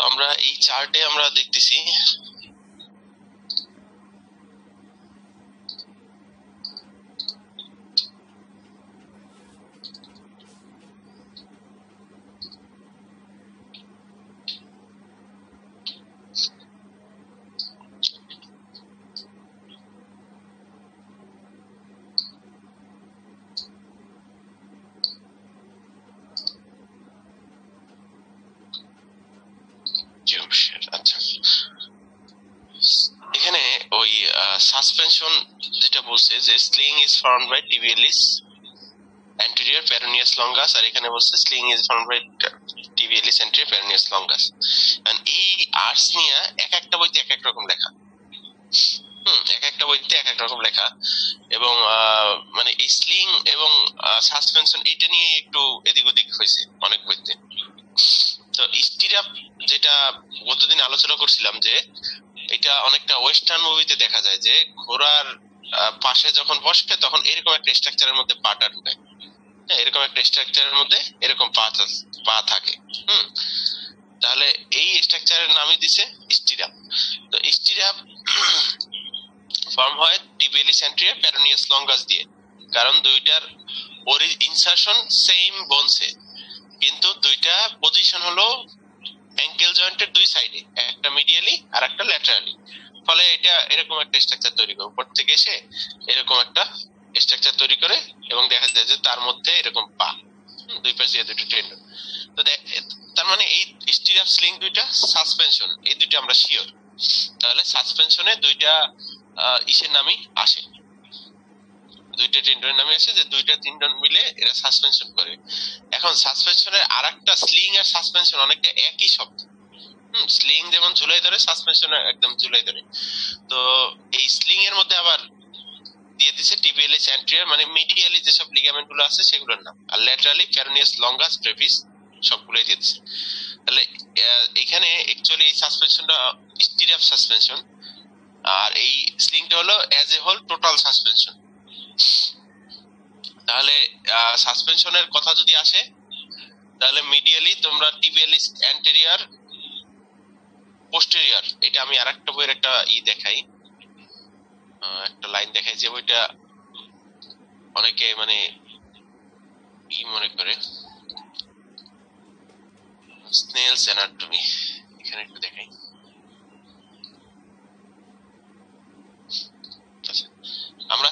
আমরা এই চার্টে আমরা দেখতেছি জমশেদ আচ্ছা এখানে ওই সাসপেনশন যেটা sling is found by tibialis anterior peroneus longus, আর এখানে বলছে sling is found by tibialis anterior peroneus longus. And এই আর্টস নিয়ে এক একটা বইতে এক এক রকম লেখা। হুম, এক একটা বইতে এক এক রকম লেখা। এবং মানে এই স্লিং এবং সাসপেনশন এটা নিয়ে একটু এদিক ওদিক হয়েছে অনেক বইতে। তো স্টিরাপ যেটা গতদিন আলোচনা করছিলাম যে, এটা অনেকটা ওয়েস্টার্ন মুভিতে দেখা যায় যে, ঘোড়ার পাশে যখন বসে তখন এরকম একটা স্ট্রাকচারের মধ্যে পাটা ঢুকায়। হ্যাঁ এরকম একটা স্ট্রাকচারের মধ্যে এরকম পা পা থাকে। হুম? তাহলে এই স্ট্রাকচারের নামই দিছে স্টিরাপ তো স্টিরাপ ফর্ম হয় টিবিএলি সেন্ট্রিয়া প্যারোনিয়াস লঙ্গাস দিয়ে। কারণ দুইটার ইনসারশন সেম বোনসে কিন্তু দুইটা পজিশন হলো অ্যাঙ্কেল জয়েন্টের দুই সাইডে একটা মিডিয়ালি আর একটা ল্যাটারালি ফলে এটা এরকম একটা স্ট্রাকচার তৈরি করে। উপর থেকে এসে এরকম একটা স্ট্রাকচার তৈরি করে এবং দেখা যায় যে তার মধ্যে এরকম পা। দুই পাশে দুটো টেন্ডন তো তার মানে এই স্টিরাপ স্লিং দুইটা সাসপেনশন এই দুইটা আমরা শিওর তাহলে সাসপেনশনে দুইটা ইসের নামই আসে। দুইটা টেন্ডনের নামে আসে যে দুইটা টেন্ডন মিলে এরা সাসপেনশন করে। এখন সাসপেনশনের আর একটা স্লিং আর সাসপেনশন অনেকটা একই শব্দ। স্লিং যেমন ঝুলাই ধরে সাসপেনশন একদম ঝুলাই ধরে। তো এই স্লিং এর মধ্যে আবার দিয়ে দিছে টিবিএলিস অ্যান্ট্রিয়ার মানে মিডিয়ালি যেসব লিগামেন্টগুলো আছে সেগুলোর নাম। আর ল্যাটারালি ক্যারোনিয়াস লঙ্গাস ব্রেভিস সবগুলোই দিয়ে দিছে। তাহলে এখানে অ্যাকচুয়ালি এই সাসপেনশনটা স্টিরাপ সাসপেনশন আর এই স্লিংটা হলো as a whole total suspension তাহলে সাসপেনশনের কথা যদি আসে, তাহলে মিডিয়ালি তোমরা টিবিএলিস অ্যান্টেরিয়ার পোস্টেরিয়ার এটা আমি আরেকটা বইয়ের একটা ই দেখাই। একটা লাইন দেখাই যে বইটা অনেকে মানে কি মনে করে? স্নেলস অ্যানাটমি এখানে একটু দেখাই। আচ্ছা আমরা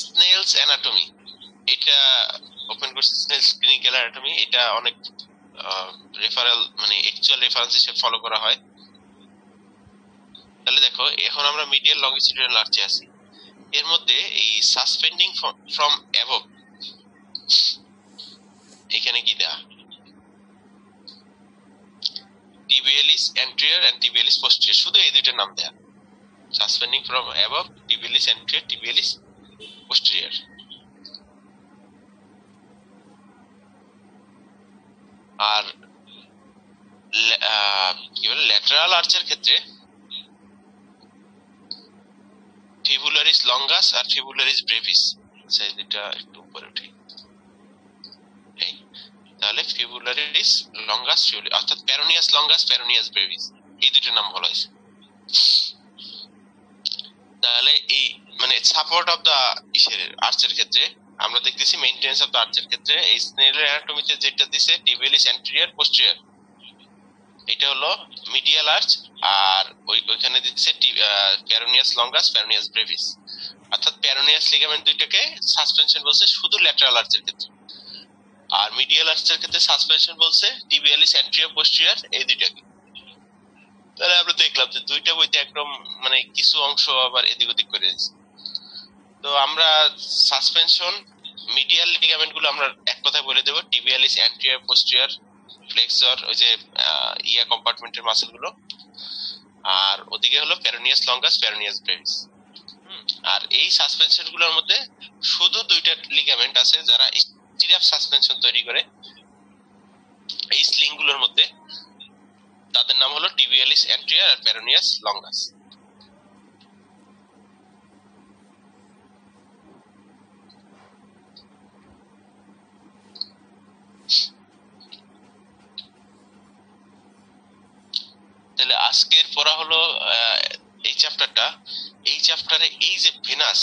স্নেলস অ্যানাটমি, এটা ওপেন করছি স্নেলস ক্লিনিক্যাল অ্যানাটমি, এটা অনেক রেফারেল মানে অ্যাকচুয়াল রেফারেন্স হিসেবে ফলো করা হয়। তাহলে দেখো, এখন আমরা মিডিয়াল লঙ্গিটিউডিনাল আর্চে আছি। এর মধ্যে এই সাসপেন্ডিং ফ্রম অ্যাবভ এখানে কি দেয়া? Tibialis anterior and tibialis posterior শুধু এই দুইটার নাম দেয়া। Suspending from above tibialis anterior tibialis posterior আর কি বলে ল্যাটারাল আর্চের ক্ষেত্রে ফিবুলারিস লঙ্গাস আর ফিবুলারিস ব্রেভিস সেই দুইটা একটু উপরে উঠে। এই, তাহলে ফিবুলারিস লঙ্গাস অর্থাৎ প্যারোনিয়াস লঙ্গাস প্যারোনিয়াস ব্রেভিস এই দুইটার নাম বলা হয়েছে। তাহলে এই মানে সাপোর্ট অফ দা ইসের আর্চের ক্ষেত্রে আমরা দেখতেছি মেইনটেনেন্স অফ দা আর্চের ক্ষেত্রে এই স্নেলের অ্যানাটমিতে যেটা দিছে টিবিএলিস অ্যান্টেরিয়র পোস্টেরিয়র এটা হলো মিডিয়াল আর্চ আর ওই ওইখানে দিচ্ছে প্যারোনিয়াস লঙ্গাস প্যারোনিয়াস ব্রেভিস অর্থাৎ প্যারোনিয়াস লিগামেন্ট দুইটাকে সাসপেনশন বলছে শুধু ল্যাটারাল আর্চের ক্ষেত্রে। আর মিডিয়াল আর্চের ক্ষেত্রে সাসপেনশন বলছে টিবিএলিস অ্যান্টেরিয়র পোস্টেরিয়র এই দুইটাকে। তাহলে আমরা দেখলাম যে দুইটা বইতে একদম মানে কিছু অংশ আবার এদিক ওদিক করে দিচ্ছে। তো আমরা সাসপেনশন মিডিয়াল লিগামেন্টগুলো আমরা এক কথায় বলে দেবো টিবিয়ালিস অ্যান্টিয়ার পোস্টিয়ার ফ্লেক্সর ওই যে ইয়া কম্পার্টমেন্টের মাসেলগুলো। আর ওদিকে হলো প্যারোনিয়াস লঙ্গাস প্যারোনিয়াস ব্রেভিস আর এই সাসপেনশনগুলোর মধ্যে শুধু দুইটা লিগামেন্ট আছে যারা স্টিরাপ সাসপেনশন তৈরি করে। এই স্লিংগুলোর মধ্যে তাদের নাম হলো টিবিয়ালিস অ্যান্ট্রিয়ার আর প্যারোনিয়াস লঙ্গাস আজকের পড়া হলো এই চ্যাপ্টারটা এই চ্যাপ্টারে এই যে ভেনাস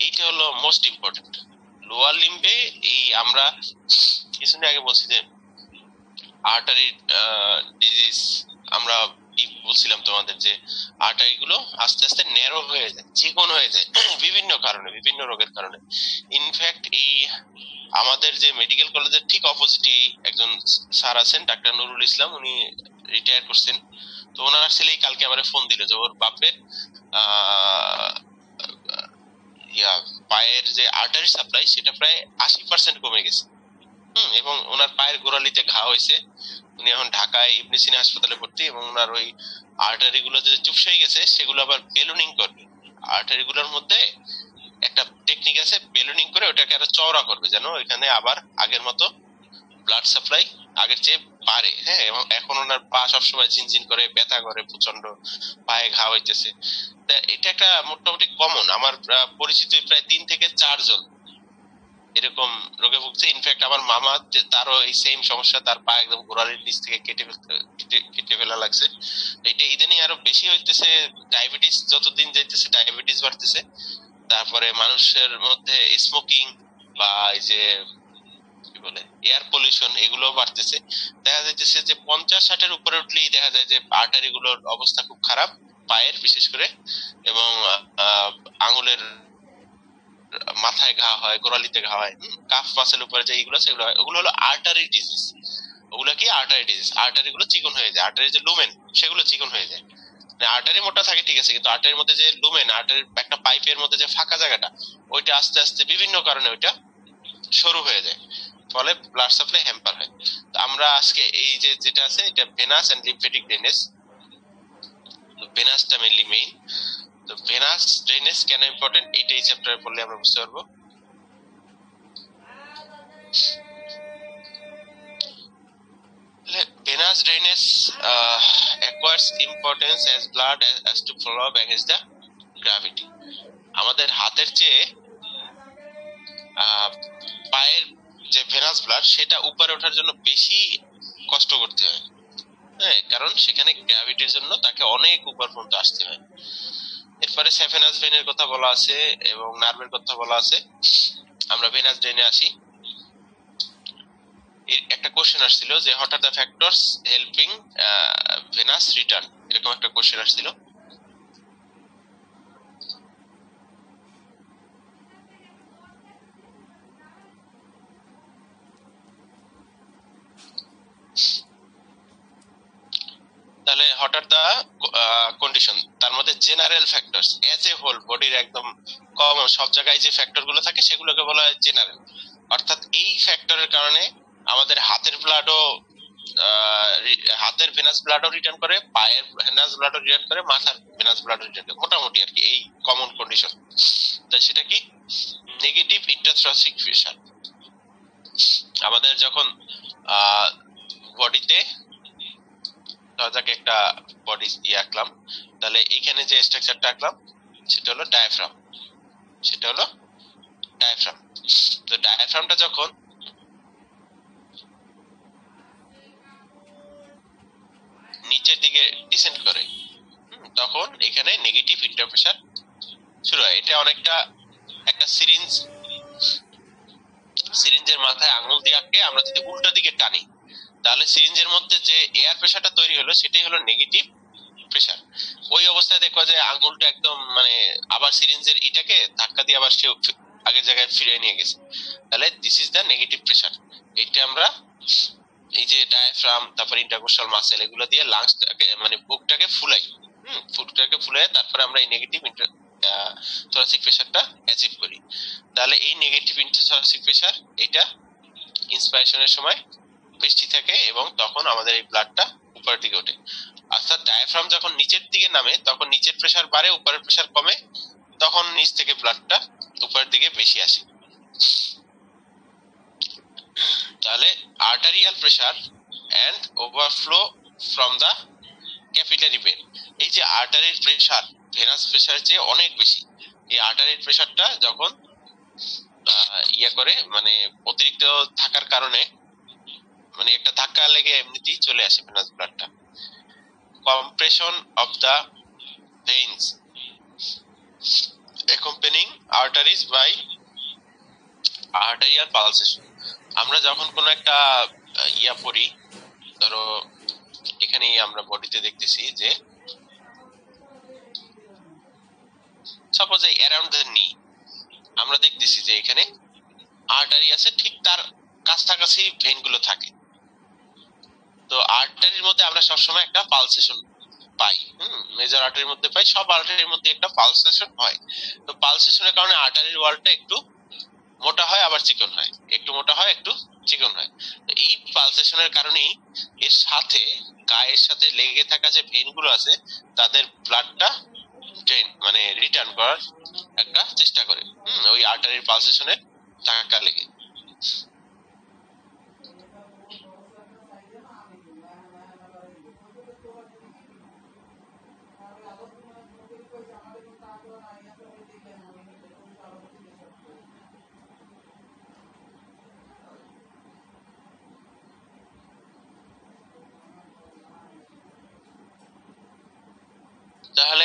এইটা হলো মোস্ট ইম্পর্টেন্ট লোয়ার লিম্বে এই আমরা কিছুদিন আগে বলছি যে আর্টারি ডিজিজ আমরা বলছিলাম তোমাদের যে আস্তে আস্তে ন্যারো হয়ে যায়, চিকন হয়ে যায়, বিভিন্ন কারণে, বিভিন্ন রোগের কারণে। ইনফ্যাক্ট এই আমাদের যে মেডিকেল কলেজের ঠিক অপোজিটে একজন স্যার আছেন, ডাক্তার নুরুল ইসলাম, উনি রিটায়ার করছেন। তো ওনার ছেলেই কালকে আমার ফোন দিল যে ওর বাপের ইয়া, পায়ের যে আর্টারি সাপ্লাই সেটা প্রায় আশি পার্সেন্ট কমে গেছে। হুম, এবং ওনার পায়ের গোড়ালিতে ঘা হয়েছে। উনি এখন ঢাকায় ইবনে সিনা হাসপাতালে ভর্তি এবং ওনার ওই আর্টারি গুলো যে চুপসে গেছে, সেগুলো আবার বেলুনিং করবে আর্টারি গুলোর মধ্যে একটা টেকনিক আছে বেলুনিং করে ওটাকে আরও চওড়া করবে যেন ওইখানে আবার আগের মতো ব্লাড সাপ্লাই আগের চেয়ে বাড়ে হ্যাঁ? এবং এখন ওনার পা সবসময় ঝিনঝিন করে, ব্যথা করে প্রচণ্ড পায়ে ঘা হইতেছে। এটা একটা মোটামুটি কমন আমার পরিচিত প্রায় তিন থেকে চারজন। এরকম রোগে ভুগছে। ইনফ্যাক্ট আমার মামা তারও এই সেম সমস্যা, তার পা একদম গোড়ালির নিচ থেকে কেটে কেটে- ফেলা লাগছে। এটা ইদানিং আরও বেশি হইতেছে ডায়াবেটিস যতদিন যাইতেছে ডায়াবেটিস বাড়তেছে। তারপরে মানুষের মধ্যে স্মোকিং বা এই যে, কি বলে এয়ার পলিউশন এগুলো বাড়তেছে। দেখা যাইতেছে যে পঞ্চাশ, ষাটের উপরে উঠলেই দেখা যায় যে আর্টারি গুলোর অবস্থা খুব খারাপ, পায়ের বিশেষ করে, এবং আঙুলের মাথায় ঘা হয়, গোড়ালিতে ঘা হয় কাফ মাসেল উপরে যে এইগুলো সেগুলো হয়। ওগুলো হলো আর্টারি ডিজিজ ওগুলো কি? আর্টারি ডিজিজ আর্টারি গুলো চিকন হয়ে যায়। আর্টারি যে লুমেন সেগুলো চিকন হয়ে যায়। আর্টারি মোটা থাকে, ঠিক আছে, কিন্তু আর্টারির মধ্যে যে লুমেন আর্টারির একটা পাইপের মধ্যে যে ফাঁকা জায়গাটা, ওইটা আস্তে আস্তে বিভিন্ন কারণে ওইটা সরু হয়ে যায়। ফলে ব্লাড সাপ্লাই হ্যাম্পার হয়। তো আমরা আজকে এই যে যেটা আছে, এটা ভেনাস এন্ড লিম্ফেটিক ড্রেনেজ ভেনাসটা মেইনলি মেইন তো ভেনাস ড্রেনেজ কেন ইম্পর্টেন্ট এইটা এই চ্যাপ্টারে পড়লে আমরা বুঝতে পারব। Drainage uh, acquires importance as blood as, as to follow up against আমাদের হাতের চেয়ে আহ, পায়ের যে ভেনাস ব্লাড সেটা উপরে ওঠার জন্য বেশি কষ্ট করতে হয়। হ্যাঁ কারণ সেখানে গ্র্যাভিটির জন্য তাকে অনেক উপর পর্যন্ত আসতে হয়। এরপরে সেফেনাস ড্রেনের কথা বলা আছে এবং নার্ভের কথা বলা আছে। আমরা ভেনাস ড্রেনে আসি একটা কোশ্চেন আসছিল যে are the factors helping venous return এরকম একটা কোশ্চেন আসছিল তাহলে হোয়াট আর দ্য কন্ডিশন তার মধ্যে general factors as a whole বডির একদম কম, সব জায়গায় যে ফ্যাক্টরগুলো থাকে সেগুলোকে বলা হয় জেনারেল অর্থাৎ এই ফ্যাক্টরের কারণে আমাদের হাতের ব্লাডও হাতের ভেনাস ব্লাডও রিটার্ন করে, পায়ের ভেনাস ব্লাডও রিটার্ন করে, মাথার ভেনাস ব্লাডও রিটার্ন করে। মোটামুটি আর কি এই কমন কন্ডিশন তো সেটা কি? নেগেটিভ ইন্টারথ্রাসিক প্রেশার আমাদের যখন বডিতে একটা বডি ইয়ে আঁকলাম তাহলে এইখানে যে স্ট্রাকচারটা আঁকলাম, সেটা হলো ডায়াফ্রাম সেটা হলো ডায়াফ্রাম তো ডায়াফ্রামটা যখন নিচের দিকে ডিসেন্ড করে তখন এখানে নেগেটিভ ইন্টারপ্রেশার শুরু হয়। এটা অনেকটা একটা সিরিঞ্জ সিরিঞ্জের মাথায় আঙুল দিয়ে আটকে আমরা যদি উল্টো দিকে টানি, তাহলে সিরিঞ্জের মধ্যে যে এয়ার প্রেশারটা তৈরি হলো, সেটাই হলো নেগেটিভ প্রেশার ওই অবস্থায় দেখবা যে আঙুলটা একদম মানে আবার সিরিঞ্জের ইটাকে ধাক্কা দিয়ে আবার সে আগের জায়গায় ফিরে নিয়ে গেছে। তাহলে this is the negative pressure এইটা আমরা এই যে ডায়াফ্রাম তারপর ইন্টারকোস্টাল মাসেল এগুলো দিয়ে লাংসটাকে মানে বুকটাকে ফুলাই। হুম, ফুটটাকে ফুলাই তারপরে আমরা এই নেগেটিভ থোরাসিক প্রেশারটা অ্যাচিভ করি। তাহলে এই নেগেটিভ ইন্টারথোরাসিক প্রেশার এটা ইন্সপাইরেশনের সময় বেশি থাকে এবং তখন আমাদের এই ব্লাডটা উপরের দিকে ওঠে। অর্থাৎ ডায়াফ্রাম যখন নিচের দিকে নামে, তখন নিচের প্রেশার বাড়ে, উপরের প্রেশার কমে, তখন নিচ থেকে ব্লাডটা উপরের দিকে বেশি আসে। তাহলে arterial pressure and overflow from the capillary vein এই যে আর্টারির প্রেশার ভেনাস প্রেশার চেয়ে অনেক বেশি। এই আর্টারির প্রেশারটা যখন ইয়ে করে মানে অতিরিক্ত থাকার কারণে মানে একটা ধাক্কা লেগে এমনিতেই চলে আসে ভেনাস ব্লাডটা compression of the veins accompanying arteries by arterial pulsation আমরা যখন কোন একটা ইয়া পড়ি, ধরো এখানে আমরা বডিতে দেখতেছি যে সাপোজ এই অ্যারাউন্ড দ্য নি আমরা দেখতেছি যে এখানে আর্টারি আছে, ঠিক তার কাছাকাছি ভেনগুলো থাকে। তো আর্টারির মধ্যে আমরা সবসময় একটা পালসেশন পাই, হুম? মেজর আর্টারির মধ্যে পাই, সব আর্টারির মধ্যে একটা পালসেশন হয়। তো পালসেশনের কারণে আর্টারির ওয়ালটা একটু মোটা হয়, আবার চিকন হয়। একটু মোটা হয়, একটু চিকন হয়। তো এই পালসেশনের কারণেই এর সাথে গায়ের সাথে লেগে থাকা যে ভেনগুলো আছে, তাদের ব্লাডটা ড্রেন মানে রিটার্ন করার একটা চেষ্টা করে, হুম? ওই আর্টারির পালসেশনের ধাক্কা লেগে তাহলে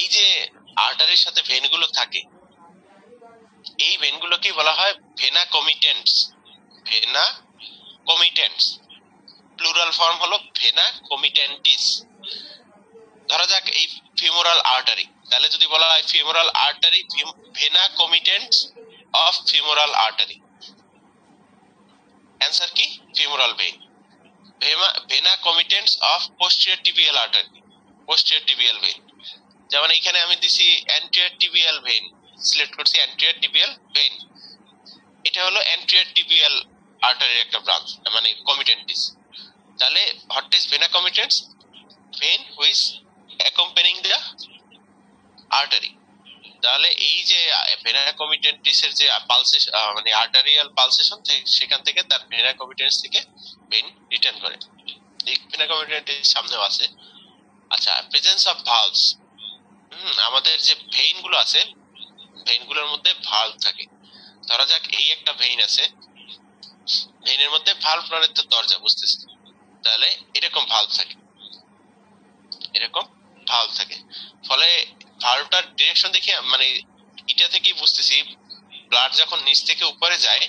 এই যে আর্টারির সাথে ভেনগুলো থাকে, এই ভেনগুলোকে বলা হয় vena comitantes. Vena comitantes. Plural form হলো ভেনা কমিটেন্টিস। ধরা যাক এই ফিমোরাল আর্টারি। তাহলে যদি বলা হয় femoral artery vena comitantes of femoral artery. Answer কি? Femoral vein vena comitantes of posterior tibial artery. Tibial vein যেমন এখানে আমি দিছি অ্যান্টিরিয়র টিবিয়াল ভেন সিলেক্ট করছি অ্যান্টিরিয়র টিবিয়াল ভেন এটা হলো অ্যান্টিরিয়র টিবিয়াল আর্টারির একটা ব্রাঞ্চ মানে কমিটেন্টিস তাহলে is venae comitantes vein which accompanying the artery তাহলে এই যে ভেনা যে পালসেশন মানে আর্টারিয়াল পালসেশন সেখান থেকে তার ভেনা কমিটেন্স থেকে ভেন রিটার্ন করে। এই ভেনা কমিটেন্টিস সামনেও আছে। আচ্ছা প্রেজেন্স অফ ভালভস হুম, আমাদের যে ভেইনগুলো আছে ভেইনগুলোর মধ্যে ভালভ থাকে। ধরা যাক এই একটা ভেইন আছে। ভেইনের মধ্যে ভালভ মানে তো দরজা, বুঝতেছি। তাহলে এরকম ভালভ থাকে। এরকম ভালভ থাকে। ফলে ভালভটার ডিরেকশন দেখে মানে এটা থেকেই বুঝতেছি ব্লাড যখন নিচ থেকে উপরে যায়,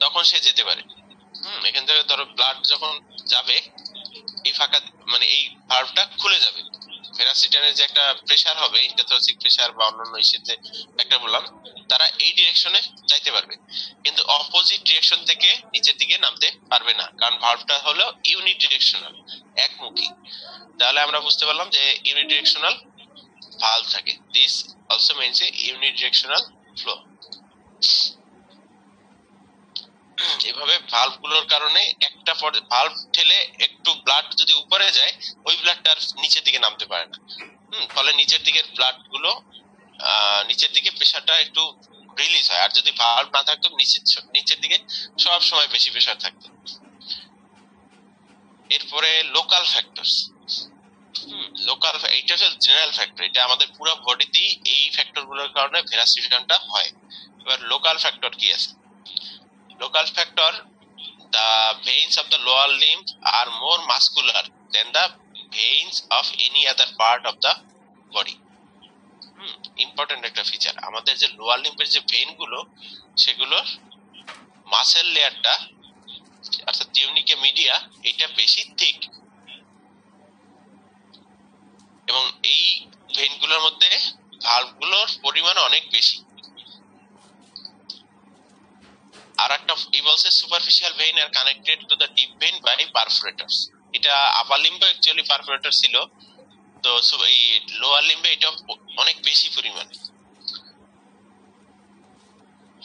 তখন সে যেতে পারে। হুম, এখান থেকে ধরো ব্লাড যখন যাবে এই ফাঁকা মানে এই ভার্ভটা খুলে যাবে। ফেরাসিটানের যে একটা প্রেসার হবে ইন্টারথোরাসিক প্রেসার বা অন্যান্য ইস্যুতে একটা বললাম, তারা এই ডিরেকশনে যাইতে পারবে। কিন্তু অপোজিট ডিরেকশন থেকে নিচের দিকে নামতে পারবে না, কারণ ভালভটা হলো ইউনি ডিরেকশনাল একমুখী। তাহলে আমরা বুঝতে পারলাম যে ইউনি ডিরেকশনাল ভালভ থাকে। This also means a unidirectional flow এভাবে ভালভগুলোর কারণে একটা ভালভ ঠেলে একটু ব্লাড যদি উপরে যায়, ওই ব্লাডটা আর নিচের দিকে নামতে পারে না। হুম, ফলে নিচের দিকের ব্লাডগুলো নিচের দিকে প্রেশারটা একটু রিলিজ হয়। আর যদি ভালভ না থাকতো, নিচের নিচের দিকে সব সময় বেশি প্রেশার থাকতো। এরপরে লোকাল ফ্যাক্টরস লোকাল এইটা হচ্ছে জেনারেল ফ্যাক্টর এটা আমাদের পুরো বডিতেই এই ফ্যাক্টরগুলোর কারণে ভেনাস রিটার্নটা হয়। এবার লোকাল ফ্যাক্টর কি আছে? Local factor, the veins of the lower limb are more muscular than the veins of any other part of the body. Hmm important একটা ফিচার আমাদের যে লোয়ার লিম্বের যে ভেনগুলো, সেগুলোর মাসেল লেয়ারটা অর্থাৎ টিউনিকে মিডিয়া এটা বেশি থিক এবং এই ভেনগুলোর মধ্যে ভালভগুলোর পরিমাণ অনেক বেশি। আর একটা superficial vein are connected to the deep vein by এটা আপার লিম্বে অ্যাকচুয়ালি পারফোরেটর ছিল। তো এই লোয়ার লিম্বে এটা অনেক বেশি পরিমাণে।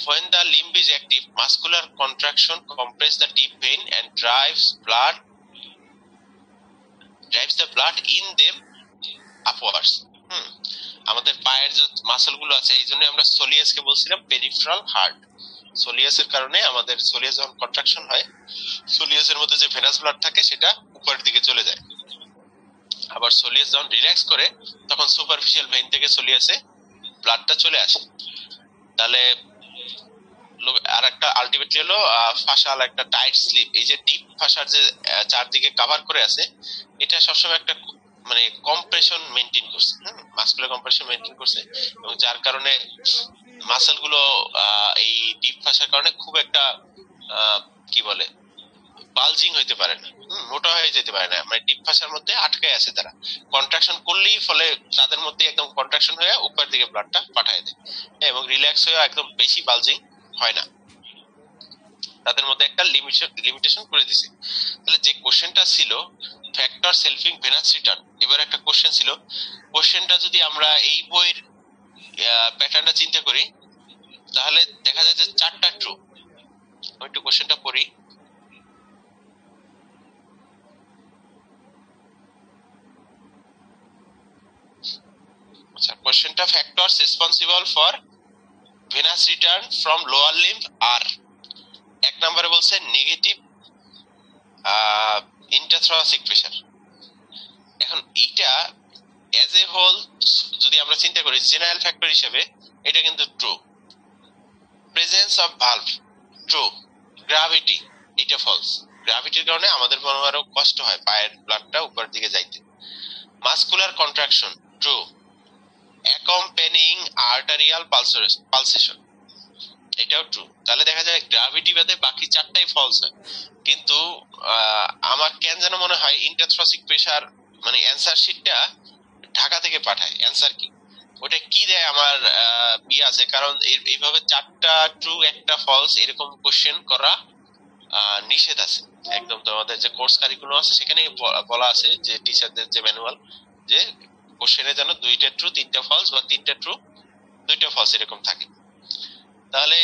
When the limb is active, muscular contraction compress the deep vein and drives blood drives the blood in them upwards. আমাদের পায়ের যে মাসলগুলো আছে এই জন্য আমরা সোলিয়াসকে বলছিলাম পেরিফেরাল হার্ট সোলিয়াসের কারণে আমাদের সোলিয়াস যখন কন্ট্রাকশন হয়, সোলিয়াসের মধ্যে যে ভেনাস ব্লাড থাকে সেটা উপরের দিকে চলে যায়। আবার সোলিয়াস যখন রিল্যাক্স করে, তখন সুপারফিশিয়াল ভেইন থেকে সোলিয়াসে ব্লাডটা চলে আসে। তাহলে আর একটা আলটিমেটলি হলো ফাশাল একটা টাইট স্লিপ এই যে ডিপ ফাশার যে চারদিকে কভার করে আছে, এটা সবসময় একটা মানে কম্প্রেশন মেনটেন করছে। মাসকুলার কম্প্রেশন মেনটেন করছে। এবং যার কারণে মাসেলগুলো এই ডিপ ফাশার কারণে খুব একটা কি বলে বালজিং হইতে পারে না। মোটা হয়ে যেতে পারে না। মানে ডিপ ফাঁসার মধ্যে আটকে আছে তারা। কন্ট্রাকশন করলেই ফলে তাদের মধ্যে একদম কন্ট্রাকশন হয়ে উপর দিকে ব্লাডটা পাঠায় দেয়। এবং রিল্যাক্স হয়ে একদম বেশি বালজিং হয় না। তাদের মধ্যে একটা লিমিটেশন করে দিছে। তাহলে যে কোশ্চেনটা ছিল ফ্যাক্টর সেলফিং ভেনাস রিটার্ন এবার একটা কোশ্চেন ছিল। কোশ্চেনটা যদি আমরা এই বইয়ের প্যাটার্নটা চিন্তা করি, তাহলে দেখা যায় যে চারটা ট্রু আমি একটু কোশ্চেনটা পড়ি। আচ্ছা কোশ্চেনটা factors responsible for venous return from lower limb আর এক নম্বরে বলছে নেগেটিভ ইন্টারথ্রাসিক প্রেশার এখন এইটা অ্যাজ এ হোল যদি আমরা চিন্তা করি জেনারেল ফ্যাক্টর হিসেবে, এটা কিন্তু through presence of valve through gravity এটা ফলস গ্রাভিটির কারণে আমাদের মনে আরও কষ্ট হয় পায়ের ব্লাডটা উপরের দিকে যাইতে। Muscular contraction through accompanying arterial pulsation এটাও ট্রু তাহলে দেখা যায় গ্রাভিটি বাদে বাকি চারটাই ফলস হয়। কিন্তু আমার কেন যেন মনে হয় ইন্টারথ্রসিক প্রেসার মানে অ্যান্সার শিটটা ঢাকা থেকে পাঠায় অ্যান্সার কি? ওটা কি দেয় আমার ই আছে, কারণ এইভাবে চারটা ট্রু একটা ফলস এরকম কোশ্চেন করা নিষেধ আছে। একদম তোমাদের যে কোর্স কারিকুলাম আছে সেখানে বলা আছে যে টিচারদের যে ম্যানুয়াল যে কোশ্চেনে যেন দুইটা ট্রু তিনটা ফলস বা তিনটা ট্রু দুইটা ফলস এরকম থাকে। তাহলে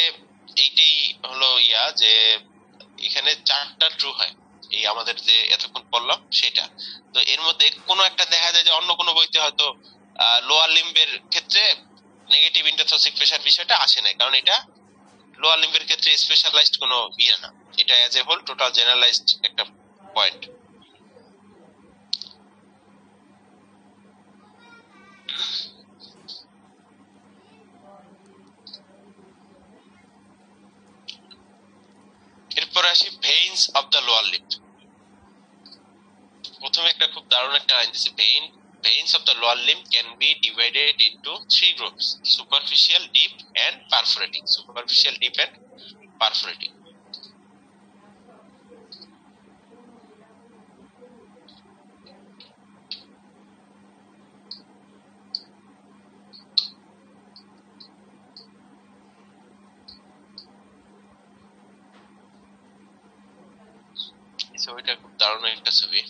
এইটাই হলো ইয়া যে এখানে চারটা ট্রু হয়। এই আমাদের যে এতক্ষণ পড়লাম, সেটা। তো এর মধ্যে কোনো একটা দেখা যায় যে অন্য কোনো বইতে হয়তো লোয়ার লিম্বের ক্ষেত্রে নেগেটিভ ইন্টারথোসিক প্রেশার বিষয়টা আসে না কারণ এটা লোয়ার লিম্বের ক্ষেত্রে স্পেশালাইজড কোনো ইয়ে না। এটা as a whole total generalized একটা পয়েন্ট এরপর আসি veins of the lower limb প্রথমে একটা খুব দারুণ একটা লাইন দিছে vein veins of the lower limb can be divided into three groups superficial deep and perforating superficial deep and perforating ছবিটা খুব দারুণ একটা ছবি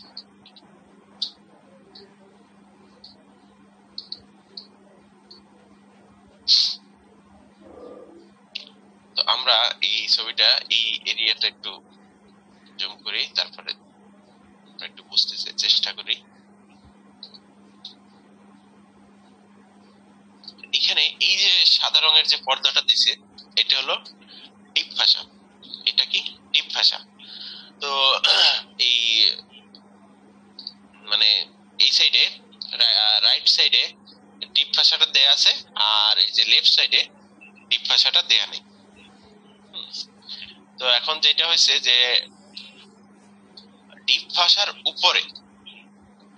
তো আমরা এই ছবিটা এই এরিয়াটা একটু জুম করি, তারপরে একটু বুঝতে চেষ্টা করি। এখানে এই যে সাদা রঙের যে পর্দাটা দিছে, এটা হলো ডিপ ভাষা। এটা কি? ডিপ ভাষা। তো এই মানে এই সাইডে রাইট সাইডে ডিপ ভাষাটা দেয়া আছে, আর এই যে লেফট সাইডে ডিপ ভাষাটা দেয়া নেই। তো এখন যেটা হয়েছে যে, ডিপ ভাষার উপরে,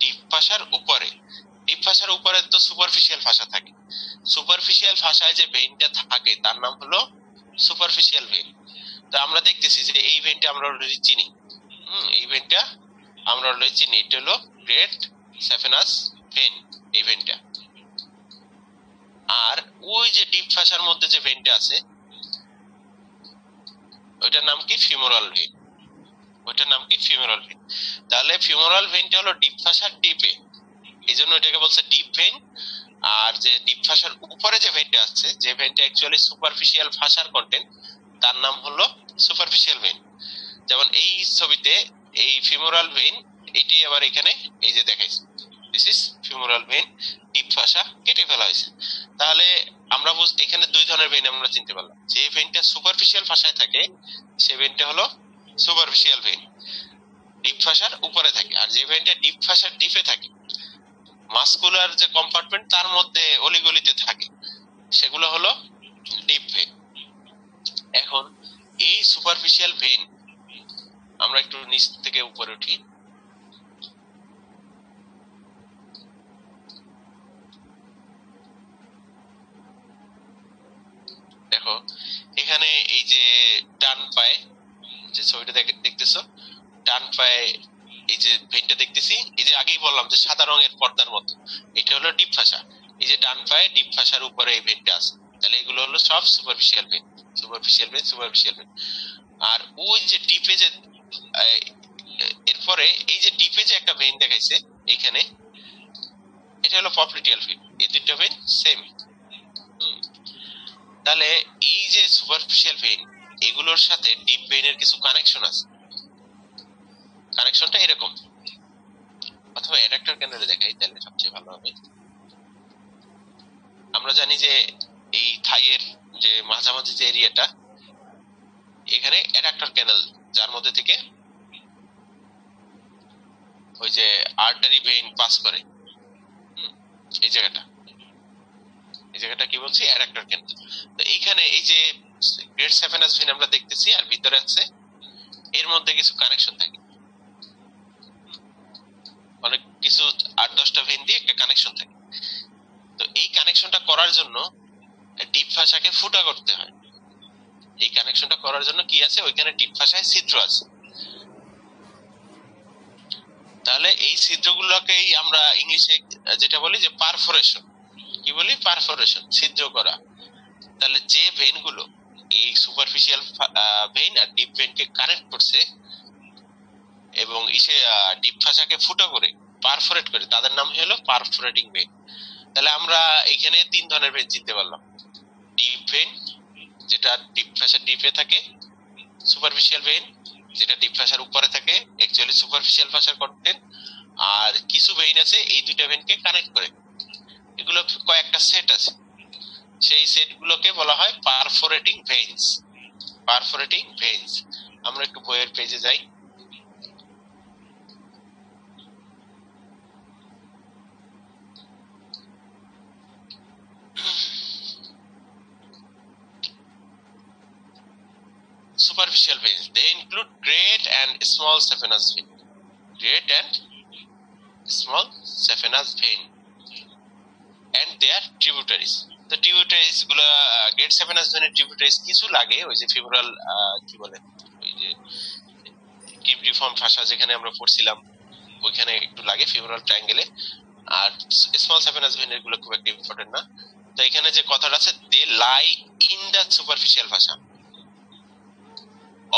ডিপ ভাষার উপরে, ডিপ ভাষার উপরে তো সুপারফিশিয়াল ভাষা থাকে। সুপারফিশিয়াল ভাষায় যে ভেইনটা থাকে, তার নাম হলো সুপারফিশিয়াল ভেইন তো আমরা দেখতেছি যে এই ভেনটা আমরা অলরেডি চিনি। হুম, এই ভেনটা আমরা অলরেডি চিনি। এটা হলো গ্রেট সেফেনাস ভেন এই ভেনটা আর ওই যে ডিপ ফাঁসার মধ্যে যে ভেনটা আছে ওইটার নাম কি? ফিমোরাল ভেন ওইটার নাম কি? ফিমোরাল ভেন তাহলে ফিমোরাল ভেনটা হলো ডিপ ফাঁসার ডিপে এই জন্য এটাকে বলছে ডিপ ভেন আর যে ডিপ ফাঁসার উপরে যে ভেনটা আছে, যে ভেনটা অ্যাকচুয়ালি সুপারফিশিয়াল ফাঁসার কন্টেন্ট তার নাম হলো সুপারফিশিয়াল ভেন যেমন এই ছবিতে এই ফিমোরাল ভেন এটি আবার এখানে এই যে দেখাইছে। This is femoral vein deep fascia কেটে ফেলা হয়েছে। তাহলে আমরা এখানে দুই ধরনের ভেন আমরা চিনতে পারলাম। যে ভেনটা সুপারফিশিয়াল ফাঁসায় থাকে, সে ভেনটা হলো সুপারফিশিয়াল ভেন ডিপ ফাঁসার উপরে থাকে। আর যে ভেনটা ডিপ ফাঁসার ডিপে থাকে মাসকুলার যে কম্পার্টমেন্ট তার মধ্যে অলিগলিতে থাকে, সেগুলো হলো ডিপ ভেন এখন এই সুপারফিশিয়াল ভেন আমরা একটু নিচ থেকে উপরে উঠি। দেখো, এখানে এই যে ডান পায়ে যে ছবিটা দেখতেছো, ডান পায়ে এই যে ভেনটা দেখতেছি, এই যে আগেই বললাম যে সাদা রঙের পর্দার মতো। এটা হলো ডিপ ফাঁসা। এই যে ডান পায়ে ডিপ ফাঁসার উপরে এই ভেনটা আছে। তাহলে এগুলো হলো সব superficial vein superficial vein superficial vein আর ওই যে ডিপে যে এরপরে এই যে ডিপে যে একটা ভেন দেখাইছে, এখানে, এটা হলো পপলিটিয়াল ভেন এই দুইটা ভেন সেম তাহলে এই যে সুপারফিশিয়াল ভেন এগুলোর সাথে ডিপ ভেনের কিছু কানেকশন আছে? কানেকশনটা এরকম। অথবা অ্যাডাক্টর ক্যানেলে দেখাই, তাহলে সবচেয়ে ভালো হবে। আমরা জানি যে এই থাইয়ের যে মাঝামাঝি যে এরিয়াটা এখানে অ্যাডাক্টর ক্যানেল যার মধ্যে থেকে ওই যে আর্টারি ভেইন পাস করে। এই জায়গাটা। এই জায়গাটা কি বলছি? ক্যানেল তো এইখানে এই যে গ্রেড সেভেন এস আমরা দেখতেছি, আর ভিতরে আছে, এর মধ্যে কিছু কানেকশন থাকে। অনেক কিছু আট দশটা ভেন দিয়ে একটা কানেকশন থাকে। তো এই কানেকশনটা করার জন্য ডিপ ভাষাকে ফুটা করতে হয়। এই কানেকশনটা করার জন্য কি আছে? ওইখানে ডিপ ভাষায় ছিদ্র আছে। তাহলে এই ছিদ্রগুলোকেই আমরা ইংলিশে যেটা বলি যে পারফোরেশন কি বলি পারফোরেশন ছিদ্র করা। তাহলে যে ভেনগুলো এই সুপারফিশিয়াল ভেন আর ডিপ ভেনকে কানেক্ট করছে এবং ইসে ডিপ ফাঁসাকে ফুটো করে পারফোরেট করে, তাদের নাম হলো পারফোরেটিং ভেন তাহলে আমরা এখানে তিন ধরনের ভেন চিনতে পারলাম। ডিপ ভেন যেটা ডিপ ফাঁসার ডিপে থাকে সুপারফিশিয়াল ভেন যেটা ডিপ ফাঁসার উপরে থাকে অ্যাকচুয়ালি সুপারফিশিয়াল ফাঁসার কন্টেন্ট আর কিছু ভেইন আছে, এই দুইটা ভেনকে কানেক্ট করে। এগুলো কয়েকটা সেট আছে সেই সেটগুলোকে বলা হয় পারফোরেটিং ভেইনস পারফোরেটিং ভেইনস আমরা একটু বইয়ের পেজে যাই superficial veins. They include great and small saphenous vein. Great and small saphenous vein. And their tributaries. তো ট্রিবিউটারিজগুলো গ্রেট সেভেনাস ভেনের ট্রিবিউটারিজ কিছু লাগে, ওই যে ফিব্রাল কি বলে, ওই যে কিপ্রিফর্ম ভাষা যেখানে আমরা পড়ছিলাম, ওইখানে একটু লাগে ফিব্রাল ট্রায়াঙ্গেলে আর স্মল সেভেনাস ভেনেরগুলো খুব একটা ইম্পর্টেন্ট না। তো এখানে যে কথাটা আছে they lie in the superficial fascia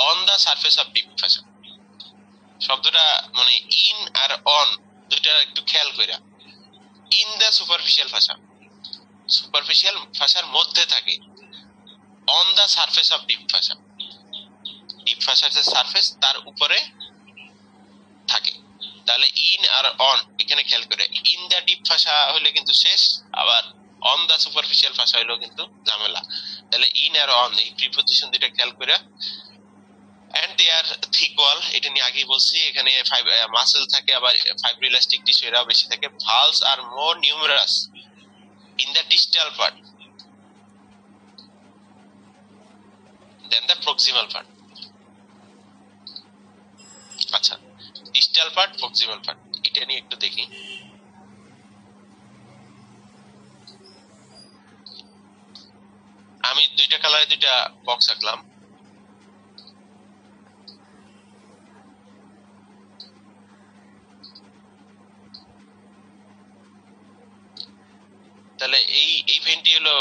on the surface of deep fascia শব্দটা মানে ইন আর অন দুইটা একটু খেয়াল কইরা। In the superficial fascia superficial ভাষার মধ্যে থাকে on the surface of deep fascia deep ভাষার যে সারফেস তার উপরে থাকে। তাহলে ইন আর অন এখানে খেয়াল করে। ইন দ্য ডিপ ভাষা হলে কিন্তু শেষ, আবার অন দ্য সুপারফিশিয়াল ভাষা হইলেও কিন্তু ঝামেলা। তাহলে ইন আর অন এই প্রিপোজিশন দুইটা খেয়াল করে এন্ড দে আর থিক ওয়াল এটা নিয়ে আগেই বলছি, এখানে মাসেল থাকে, আবার ফাইব্রিলাস্টিক টিস্যু এরাও বেশি থাকে valves are more numerous in the distal part than the proximal part আচ্ছা ডিস্টাল পার্ট প্রক্সিমাল পার্ট এটা নিয়ে একটু দেখি। আমি দুইটা কালারে দুইটা বক্স আঁকলাম। তাহলে এই এই ভেনটি হলো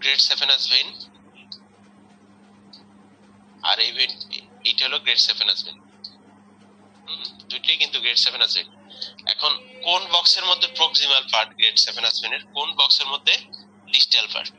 গ্রেড সেভেনাস ভেন আর এই ভেন এইটা হলো গ্রেড সেভেনাস ভেন দুইটাই কিন্তু গ্রেট সেভেনাস ভেন এখন কোন বক্সের মধ্যে প্রক্সিমাল পার্ট গ্রেট সেভেনাস ভেনের কোন বক্সের মধ্যে ডিস্টাল পার্ট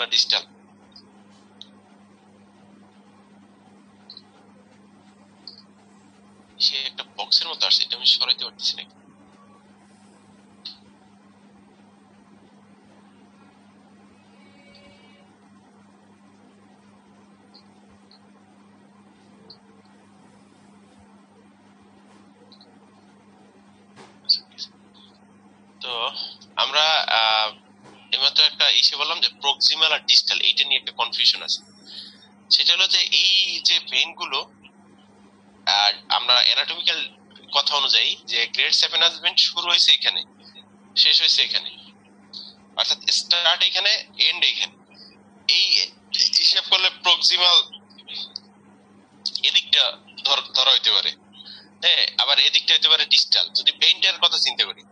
না ডিজিটাল সে একটা বক্সের মতো আসছে এটা আমি সরাইতে পারতেছি না তো আমরা এইমাত্র একটা ইসে বললাম যে প্রক্সিমাল আর ডিজিটাল এইটা নিয়ে একটা কনফিউশন আছে। সেটা হলো যে এই যে ভেনগুলো আমরা অ্যানাটমিক্যাল কথা অনুযায়ী যে গ্রেড সেভেন হাজবেন্ড শুরু হয়েছে এখানে, শেষ হয়েছে এখানে। অর্থাৎ স্টার্ট এখানে এন্ড এখানে। এই হিসাব করলে প্রক্সিমাল এদিকটা ধরা হইতে পারে। হ্যাঁ আবার এদিকটা হতে পারে ডিজিটাল যদি ভেইনটার কথা চিন্তা করি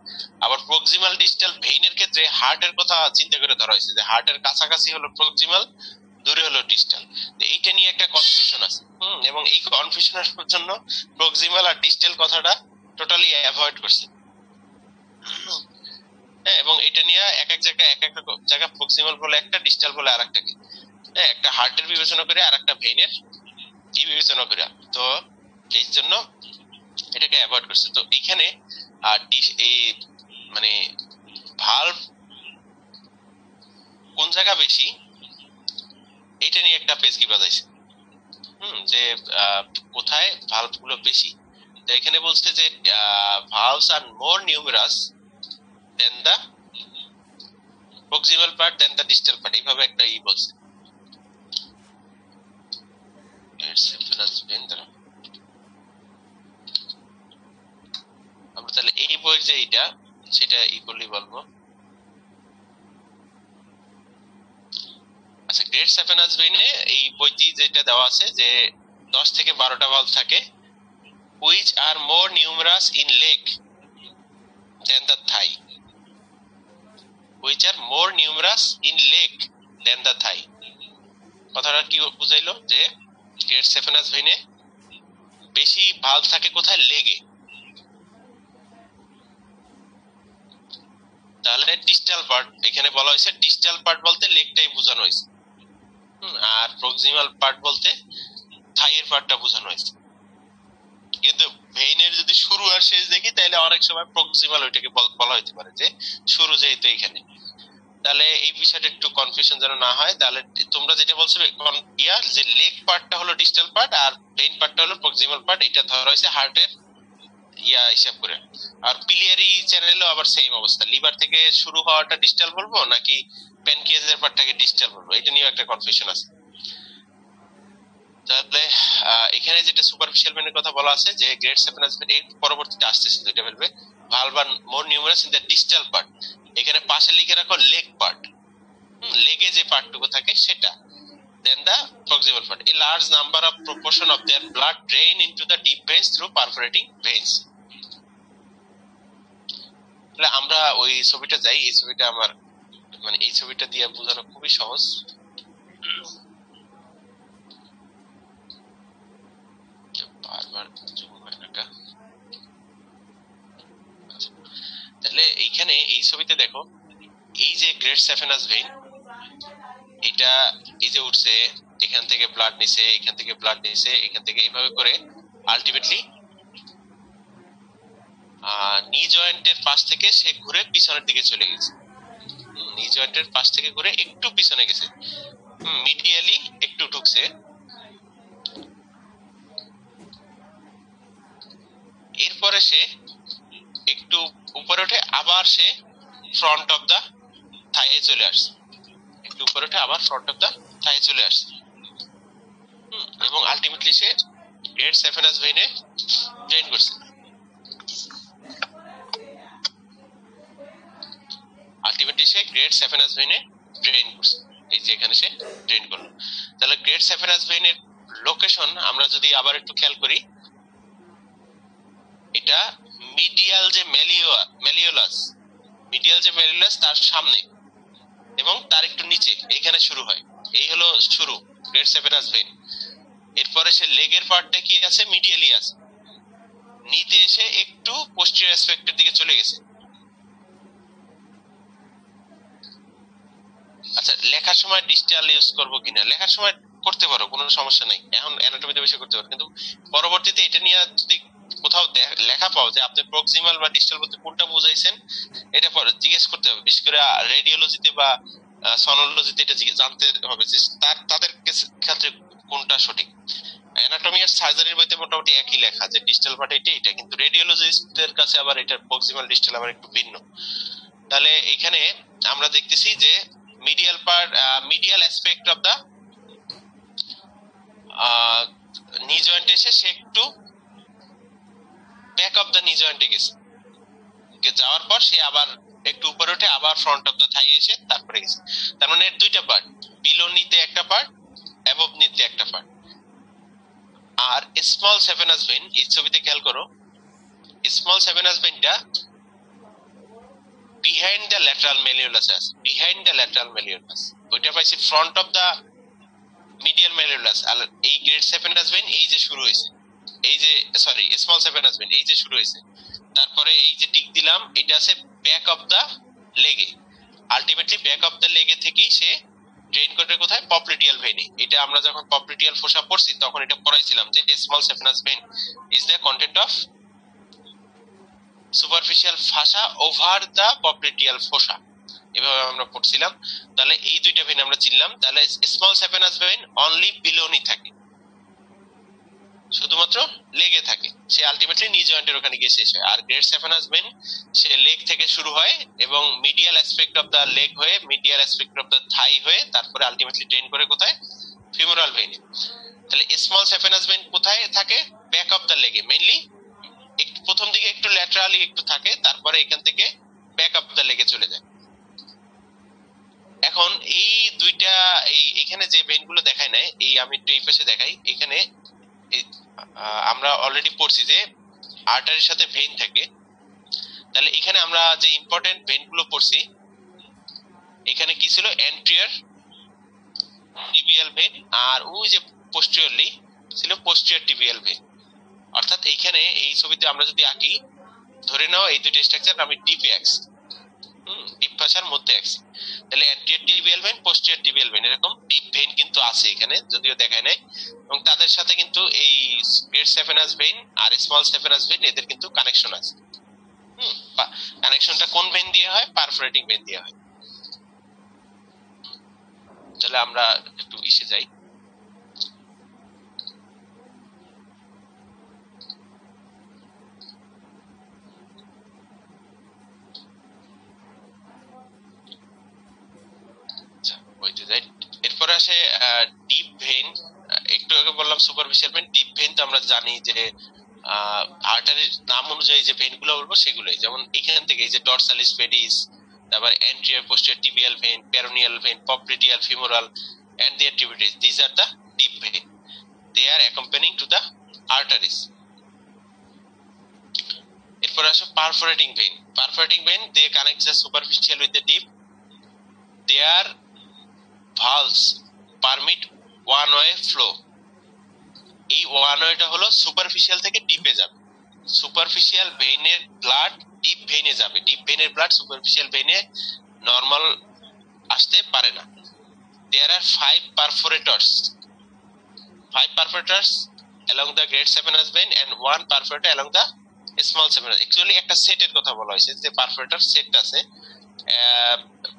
আবার প্রক্সিমাল ডিজিটাল ভেইনের ক্ষেত্রে হার্টের কথা চিন্তা করে ধরা হয়েছে যে হার্টের কাছাকাছি হলো প্রক্সিমাল দূরে হলো ডিজিটাল এইটা নিয়ে একটা কনফিউশন আছে। এবং এই কনফিউশনের জন্য প্রক্সিমাল আর ডিজিটাল কথাটা টোটালি অ্যাভয়েড করছে। হ্যাঁ এবং এটা নিয়ে এক এক জায়গায় এক এক জায়গা প্রক্সিমাল বলে একটা ডিজিটাল বলে আরেকটাকে। হ্যাঁ একটা হার্টের বিবেচনা করে আর একটা ভেইনের কি বিবেচনা করে? তো এই জন্য এটাকে অ্যাভয়েড করছে। তো এখানে আর এই মানে ভালভ কোন জায়গা বেশি এটা নিয়ে একটা পেজ কি বাজাইছে হুম, যে কোথায় ভালভগুলো বেশি। তো এখানে বলছে যে valves are more numerous than the proximal part than the digital part এইভাবে একটা ই বলছে। আমরা তাহলে এই বইয়ের যে এইটা সেটা ই করলেই বলব আচ্ছা সেভেন আসবেনে এই বইটি যেটা দেওয়া আছে যে দশ থেকে বারোটা থাকে are more numerous in leg than the thigh which are more numerous in leg than the thigh কথাটা কি বুঝাইলো? যে গ্রেট সেভেন আসবেনে বেশি ভাল্ব থাকে কোথায়? লেগে তাহলে ডিজিটাল পার্ট এখানে বলা হয়েছে ডিজিটাল পার্ট বলতে লেগটাই বোঝানো হয়েছে। আর প্রক্সিমাল পার্ট বলতে থাইয়ের পার্টটা বোঝানো হয়েছে। কিন্তু ভেইনের যদি শুরু আর শেষ দেখি, তাহলে অনেক সময় প্রক্সিমাল ওইটাকে বলা হইতে পারে যে শুরু যেহেতু এখানে। তাহলে এই বিষয়টা একটু কনফিউশন যেন না হয়, তাহলে তোমরা যেটা বলছো ইয়ার যে লেগ পার্টটা হলো ডিজিটাল পার্ট আর ভেইন পার্টটা হলো প্রক্সিমাল পার্ট এটা ধরা হয়েছে হার্টের ইয়া হিসাব করে। আর চ্যানেলও আবার সেম অবস্থা। লিভার থেকে শুরু হওয়াটা বলব, নাকি প্যানক্রিয়াসের পার্টটাকে বলব? এটা একটা কনফিউশন আছে। তাহলে এখানে যেটা সুপারফিশিয়াল মেনের কথা বলা আছে, যে সেভেন পরবর্তীতে আসতেছে দুইটা more numerous in the part এখানে পাশে লিখে রাখো লেগ পার্ট লেগে যে পার্টটুকু থাকে, সেটা। Then the proximal part. A large number of proportion of their blood drain into the deep veins through perforating আমরা ওই ছবিটা যাই, এই ছবিটা আমার মানে এই ছবিটা দিয়ে বোঝানো খুবই সহজ। বারবার তাহলে এইখানে এই ছবিতে দেখো, এই যে গ্রেড সেফেনাস ভেইন এটা এই যে উঠছে, এখান থেকে ব্লাড নিছে, এখান থেকে ব্লাড নিছে, এখান থেকে এইভাবে করে আলটিমেটলি নি জয়েন্টের পাশ থেকে সে ঘুরে পিছনের দিকে চলে গেছে। নি জয়েন্টের পাশ থেকে ঘুরে একটু পিছনে গেছে। মিডিয়ালি একটু ঢুকছে। এরপরে সে একটু উপরে উঠে আবার সে ফ্রন্ট অফ দা থাইয়ে চলে আসছে। একটু উপরে উঠে আবার ফ্রন্ট অফ দা থাইয়ে চলে আসছে। এবং আলটিমেটলি সে গ্রেড সেভেনাস ভেইনে জয়েন করছে। আলটিমেটলি সে ভেইনে ড্রেন করছে। এই যে এখানে সে ড্রেন করল। তাহলে ভেইনের লোকেশন আমরা যদি আবার একটু খেয়াল করি, এটা মিডিয়াল যে মেলিওয়া মেলিওলাস মিডিয়াল যে মেলিওলাস তার সামনে এবং তার একটু নিচে এখানে শুরু হয়। এই হলো শুরু গ্রেড সেভেনাস ভেইন এরপরে সে লেগের পার্টটা কি আছে? মিডিয়ালি আছে। নিতে এসে একটু পোস্টিরিয়র অ্যাসপেক্টের দিকে চলে গেছে। আচ্ছা লেখার সময় ডিজিটাল ইউজ করব কিনা? লেখার সময় করতে পারো, কোনো সমস্যা নাই। এখন অ্যানাটমিতে বেশি করতে পারো। কিন্তু পরবর্তীতে এটা নিয়ে যদি কোথাও লেখা পাও যে আপনি প্রক্সিমাল বা ডিজিটাল বলতে কোনটা বুঝাইছেন, এটা পরে জিজ্ঞেস করতে হবে। বিশেষ করে রেডিওলজিতে বা সনোলজিতে এটা জানতে হবে যে তার, তাদের ক্ষেত্রে কোনটা সঠিক। অ্যানাটমি আর সার্জারির বইতে মোটামুটি একই লেখা যে ডিজিটাল পার্ট এটা এটা কিন্তু রেডিওলজিস্টের কাছে আবার এটা প্রক্সিমাল ডিজিটাল আবার একটু ভিন্ন। তাহলে এখানে আমরা দেখতেছি যে medial part medial aspect of the knee joint এসে সে একটু ব্যাক অফ দা নি জয়েন্টে গেছে যাওয়ার পর সে আবার একটু উপরে উঠে আবার ফ্রন্ট অফ দা থাই এসে তারপরে গেছে। তার মানে দুইটা পার্ট বিলো নিতে একটা পার্ট অ্যাবভ নিতে একটা পার্ট আর স্মল সেভেনাস ভেন এই ছবিতে খেয়াল করো স্মল সেভেনাস ভেনটা বিহাইন্ড দ্য ল্যাটারাল মেলিউলাস আছে বিহাইন্ড দ্য ল্যাটারাল মেলিউলাস ওইটা পাইছি front of the medial malleolus আর এই গ্রেড সেভেনাস ভেন এই যে শুরু হয়েছে, এই যে সরি স্মল সেভেনাস ভেন এই যে শুরু হয়েছে। তারপরে এই যে টিক দিলাম, এটা আছে ব্যাক অফ দা লেগে আলটিমেটলি ব্যাক অফ দা লেগে থেকেই সে ড্রেন করে কোথায়? পপলিটিয়াল ভেনে এটা আমরা যখন পপলিটিয়াল ফোসা পড়ছি, তখন এটা পড়াইছিলাম যে small saphenous vein is the content of superficial fascia over the popliteal fossa এভাবে আমরা পড়ছিলাম। তাহলে এই দুইটা ভেন আমরা চিনলাম। তাহলে small saphenous vein only below knee থাকে। শুধুমাত্র লেগে থাকে। সে আলটিমেটলি নি জয়েন্টের ওখানে গিয়ে শেষ হয়। আর গ্রেট সেফেনাস ভেন সে লেগ থেকে শুরু হয় এবং medial aspect of the leg হয়ে medial aspect of the thigh হয়ে, তারপরে আলটিমেটলি ট্রেন করে কোথায়? ফিমোরাল ভেনে তাহলে স্মল সেফেনাস ভেন কোথায় থাকে? ব্যাক অফ দা লেগে মেইনলি প্রথম দিকে একটু ল্যাটারালি একটু থাকে, তারপরে এখান থেকে ব্যাক অফ দা লেগে চলে যায়। এখন এই দুইটা, এই এখানে যে ভেনগুলো দেখায় নাই, এই আমি একটু এই পাশে দেখাই। এখানে আমরা অলরেডি পড়ছি যে আর্টারির সাথে ভেন থাকে। তাহলে এখানে আমরা যে ইম্পর্টেন্ট ভেইনগুলো পড়ছি, এখানে কি ছিল? এন্ট্রিয়ার টিবিয়াল ভেইন আর ওই যে পোস্টিরিয়রলি ছিল পোস্টিয়ার টিবিয়াল ভেইন অর্থাৎ এইখানে এই ছবিতে আমরা যদি আঁকি, ধরে নাও এই দুটো স্ট্রাকচার আমি ডিপে হুম ডিপ ভাষার মধ্যে তাহলে anterior tibial vein posterior tibial vein এরকম ডিপ ভেন কিন্তু আছে এখানে, যদিও দেখায় নাই। এবং তাদের সাথে কিন্তু এই গ্রেট সেফেনাস ভেন আর স্মল সেফেনাস ভেন এদের কিন্তু কানেকশন আছে। হুম কানেকশনটা কোন ভেন দিয়ে হয়? পারফোরেটিং ভেন দিয়ে হয়। তাহলে আমরা একটু ইসে যাই। এরপরে আসে ডিপ ভেন একটু আগে বললাম সুপারফিশিয়াল ভেন ডিপ ভেন তো আমরা জানি যে আর্টারির নাম অনুযায়ী যে ভেনগুলো বলব সেগুলোই। যেমন এখান থেকে এই যে ডরসালিস পেডিস তারপর anterior posterior tibial vein peroneal vein popliteal femoral and their tributaries these are the deep vein they are accompanying to the arteries এরপর আসো perforating vein perforating vein they connect the superficial with the deep they are valves permit one way flow এই one ওয়েটা হলো superficial থেকে ডিপে যাবে superficial ভেইনের blood deep ভেইনে যাবে ডিপ ভেইনের ব্লাড সুপারফিশিয়াল ভেইনে নরমাল আসতে পারে না there are five perforators five perforators along the great saphenous vein and one perforator along the small saphenous actually একটা সেটের কথা বলা হয়েছে যে পারফোরেটর সেট আছে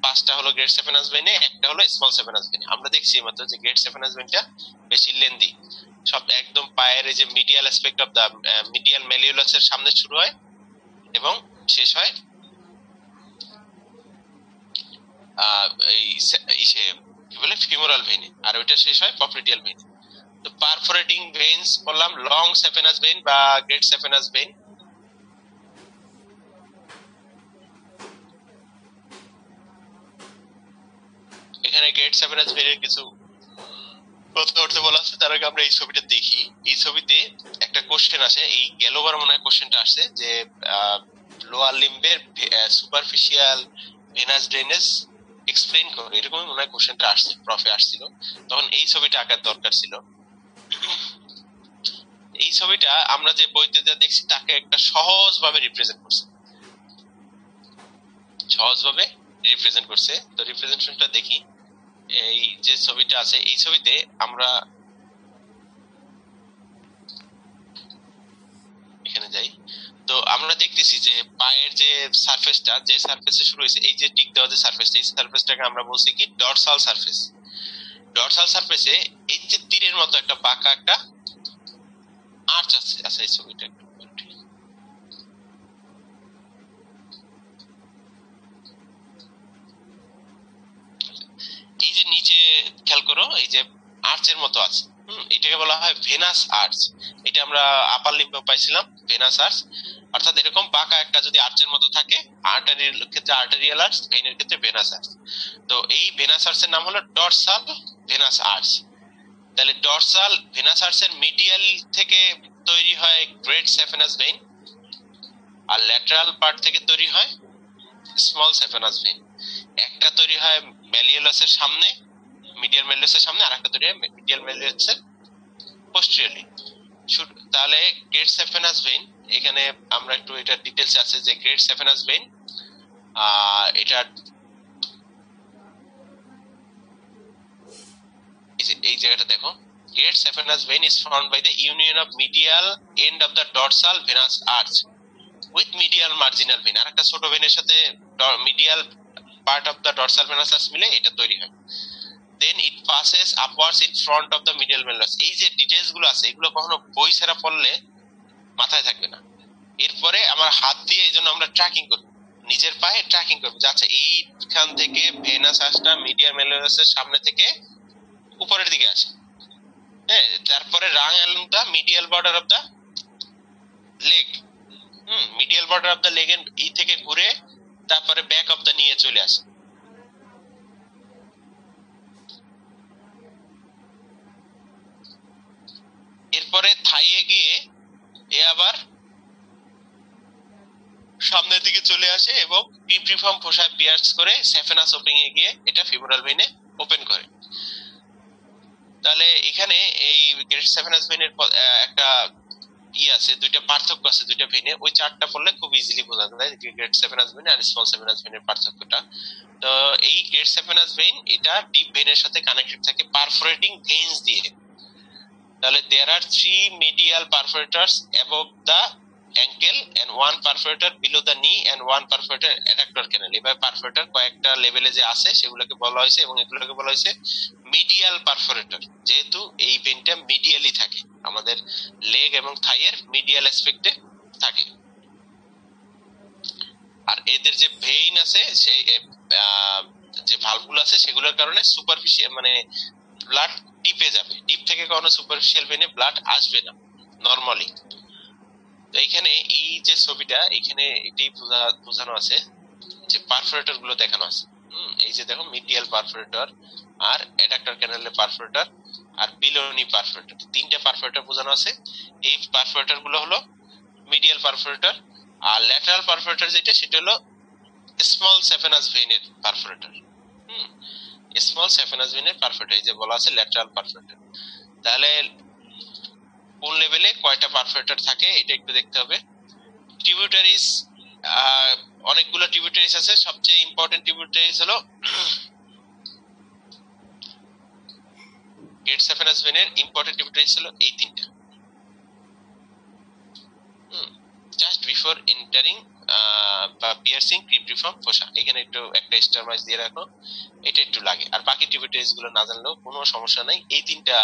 পাঁচটা হলো গ্রেট সেভেন ভেনে একটা হলো স্মল সেভেন ভেনে আমরা দেখছি মাত্র যে গ্রেট সেফেনাস ভেনটা বেশি লেন্দি সব একদম পায়ের যে medial aspect of the medial মেলিউলাসের সামনে শুরু হয় এবং শেষ হয় এই ইসে কি বলে ফিমোরাল ভেনে আর ওইটা শেষ হয় পপলিটিয়াল ভেনে তো পারফোরেটিং ভেন্স বললাম লং সেফেনাস ভেন বা গ্রেট সেফেনাস ভেন এখানে গেট সেভেনাস ভেনের কিছু বলা আছে তার আগে আমরা এই ছবিটা দেখি। এই ছবিতে একটা কোশ্চেন আছে এই গেলোবার মনে হয় কোশ্চেনটা আসছে যে লোয়ার লিম্বের সুপারফিশিয়াল ভেনাস ড্রেনেজ এক্সপ্লেইন করো। মনে হয় কোশ্চেনটা আসছে প্রফে আসছিল। তখন এই ছবিটা আঁকার দরকার ছিল। এই ছবিটা আমরা যে বইতে যা দেখছি, তাকে একটা সহজ ভাবে রিপ্রেজেন্ট করছে। সহজ ভাবে রিপ্রেজেন্ট করছে। তো রিপ্রেজেন্টেশনটা দেখি। এই যে ছবিটা আছে, এই ছবিতে আমরা এখানে যাই। তো আমরা দেখতেছি যে পায়ের যে সারফেসটা যে সারফেসে শুরু হয়েছে, এই যে টিক দেওয়া যে সারফেসটা এই সারফেসটাকে আমরা বলছি কি ডরসাল সারফেস ডরসাল সারফেসে এই যে তীরের মতো একটা বাঁকা একটা আর্চ আছে আচ্ছা এই ছবিটা একটু। এই যে নিচে খেয়াল করো, এই যে আর্চের মতো আছে এটাকে বলা হয় ভেনাস আর্চ এটা আমরা আপার লিম্বে পাইছিলাম ভেনাস আর্চ অর্থাৎ এরকম বাঁকা একটা যদি আর্চের মতো থাকে আর্টারির ক্ষেত্রে আর্টারিয়াল আর্চ ভেনের ক্ষেত্রে ভেনাস আর্চ তো এই ভেনাস আর্চের নাম হলো ডরসাল ভেনাস আর্চ তাহলে ডরসাল ভেনাস আর্চের মিডিয়াল থেকে তৈরি হয় গ্রেট সেফেনাস ভেইন আর ল্যাটারাল পার্ট থেকে তৈরি হয় স্মল সেফেনাস ভেইন একটা তৈরি হয় ম্যালিওলাসের সামনে মিডিয়াল ম্যালিওলাসের সামনে আর একটা তৈরি মিডিয়াল ম্যালিওলাসের পোস্টেরিয়রলি তাহলে গ্রেট সেফেনাস ভেইন এখানে আমরা একটু এটা ডিটেলস আছে যে গ্রেট সেফেনাস ভেইন এটা এই জায়গাটা দেখো। Great saphenous vein is formed by the union of medial end of the dorsal arch with medial marginal vein আর একটা ছোট ভেনের সাথে medial of the dorsal venous arch মিলে এটা তৈরি হয়। Then it passes upwards in front of the medial venous এই যে ডিটেইলসগুলো আছে, এগুলো কখনো বই ছাড়া পড়লে মাথায় থাকবে না। এরপরে আমার হাত দিয়ে এই জন্য আমরা ট্র্যাকিং করব। নিজের পায়ে ট্র্যাকিং করব। আচ্ছা এইখান থেকে ভেনাস আর্চটা মিডিয়াল ভেনাসের সামনে থেকে উপরের দিকে আসে। হ্যাঁ তারপরে runs along the medial border of the leg hmm medial border of the leg এই থেকে ঘুরে তারপরে ব্যাক অফ দা নিয়ে চলে আসে। এরপরে থাইয়ে গিয়ে এ আবার সামনের দিকে চলে আসে এবং পিপ্রিফর্ম ফোসায় পিয়ার্স করে সেফেনাস ওপেন এ গিয়ে এটা ফিমোরাল ভেইনে ওপেন করে। তাহলে এখানে এই গ্রেট সেভেনাস ভেনের একটা ই আছে, দুইটা পার্থক্য আছে, দুইটা ভেনে ওই চারটা পড়লে খুব ইজিলি বোঝা যায় গ্রেট সেভেনাস ভেন আর স্মল সেভেনাস ভেনের পার্থক্যটা। তো এই গ্রেট সেভেনাস ভেন এটা ডিপ ভেনের সাথে কানেক্টেড থাকে পারফোরেটিং ভেইনস দিয়ে। তাহলে there are three medial perforators above the ankle and one perforator below the knee and one perforator adductor canal এবার পারফোরেটর কয়েকটা লেভেলে যে আছে, সেগুলোকে বলা হয়েছে এবং এগুলোকে বলা হয়েছে মিডিয়াল পারফোরেটর যেহেতু এই ভেনটা মিডিয়ালি থাকে, আমাদের লেগ এবং থাইয়ের মিডিয়াল অ্যাসপেক্টে থাকে। আর এদের যে ভেইন আছে, সেই যে ভালভগুলো আছে, সেগুলোর কারণে সুপারফিশিয়াল মানে ব্লাড ডিপে যাবে। ডিপ থেকে কখনো সুপারফিশিয়াল ভেনে ব্লাড আসবে না নরমালি এখানে এই যে ছবিটা এখানে এটাই বোঝানো আছে যে পারফোরেটরগুলো দেখানো আছে। হুম, এই যে দেখো মিডিয়াল পারফোরেটর আর অ্যাডাক্টর ক্যানেলের পারফোরেটর আর বিলোনি পারফোরেটর তিনটা পারফোরেটর বোঝানো আছে। এই পারফোরেটরগুলো হলো মিডিয়াল পারফোরেটর আর ল্যাটারাল পারফোরেটর যেটা, সেটা হলো স্মল সেফেনাস ভেইনের পারফোরেটর হুম স্মল সেফেনাস ভেইনের পারফোরেটর এই যে বলা আছে ল্যাটারাল পারফোরেটর তাহলে কোন লেভেলে কয়টা পারফোরেটর থাকে, এটা একটু দেখতে হবে। ট্রিবিউটারিজ অনেকগুলো ট্রিবিউটারিজ আছে। সবচেয়ে ইম্পর্টেন্ট ট্রিবিউটারিজ হলো গেট সেফেনাস ভেনের ইম্পর্টেন্ট ট্রিবিউটারিজ হলো এই তিনটা। জাস্ট বিফোর এন্টারিং বা পিয়ার্সিং ক্রিপ্রিফর্ম ফোসা এখানে একটু একটা স্টার মাইজ দিয়ে রাখো। এটা একটু লাগে। আর বাকি ট্রিবিউটারিজগুলো না জানলেও কোনো সমস্যা নাই। এই তিনটা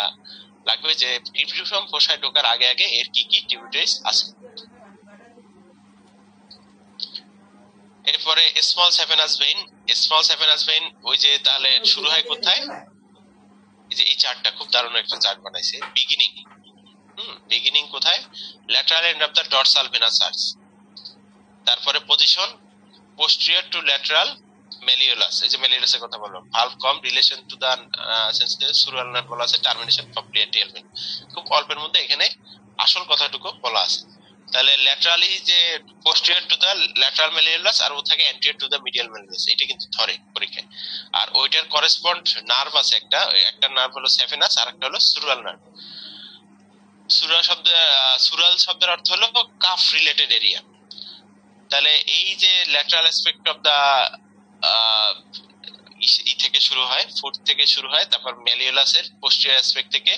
লাগবে যে ক্রিপ্রিফর্ম ফোসায় ঢোকার আগে আগে এর কি কি ট্রিবিউটারিজ আছে। এরপরে small saphenous vein small saphenous vein ওই যে তাহলে শুরু হয় কোথায়? এই যে এই চার্টটা খুব দারুণ একটা চার্ট বানাইছে। বিগিনিং হুম বিগিনিং কোথায়? Lateral end of the dorsal venous arch তারপরে position posterior to lateral malleolus এই যে মেলিওলাসের কথা বললাম valve com relation to the sural nerve বলা আছে টার্মিনেশন প্রিয়াটিয়াল ভেন খুব অল্পের মধ্যে এখানে আসল কথাটুকু বলা আছে। তাহলে ল্যাটারালি যে posterior to the lateral malleolus আর ও থাকে anterior to the medial malleolus এটা কিন্তু ধরে পরীক্ষায়। আর ওইটার করেসপন্ড নার্ভ আছে একটা একটা নার্ভ হলো সেফেনাস আর একটা হলো সুরাল নার্ভ সুরা শব্দ সুরাল শব্দের অর্থ হলো কাফ রিলেটেড এরিয়া তাহলে এই যে ল্যাটারাল অ্যাসপেক্ট অফ দা ই থেকে শুরু হয় ফুট থেকে শুরু হয়, তারপর ম্যালিওলাসের পোস্টিয়ার অ্যাসপেক্ট থেকে,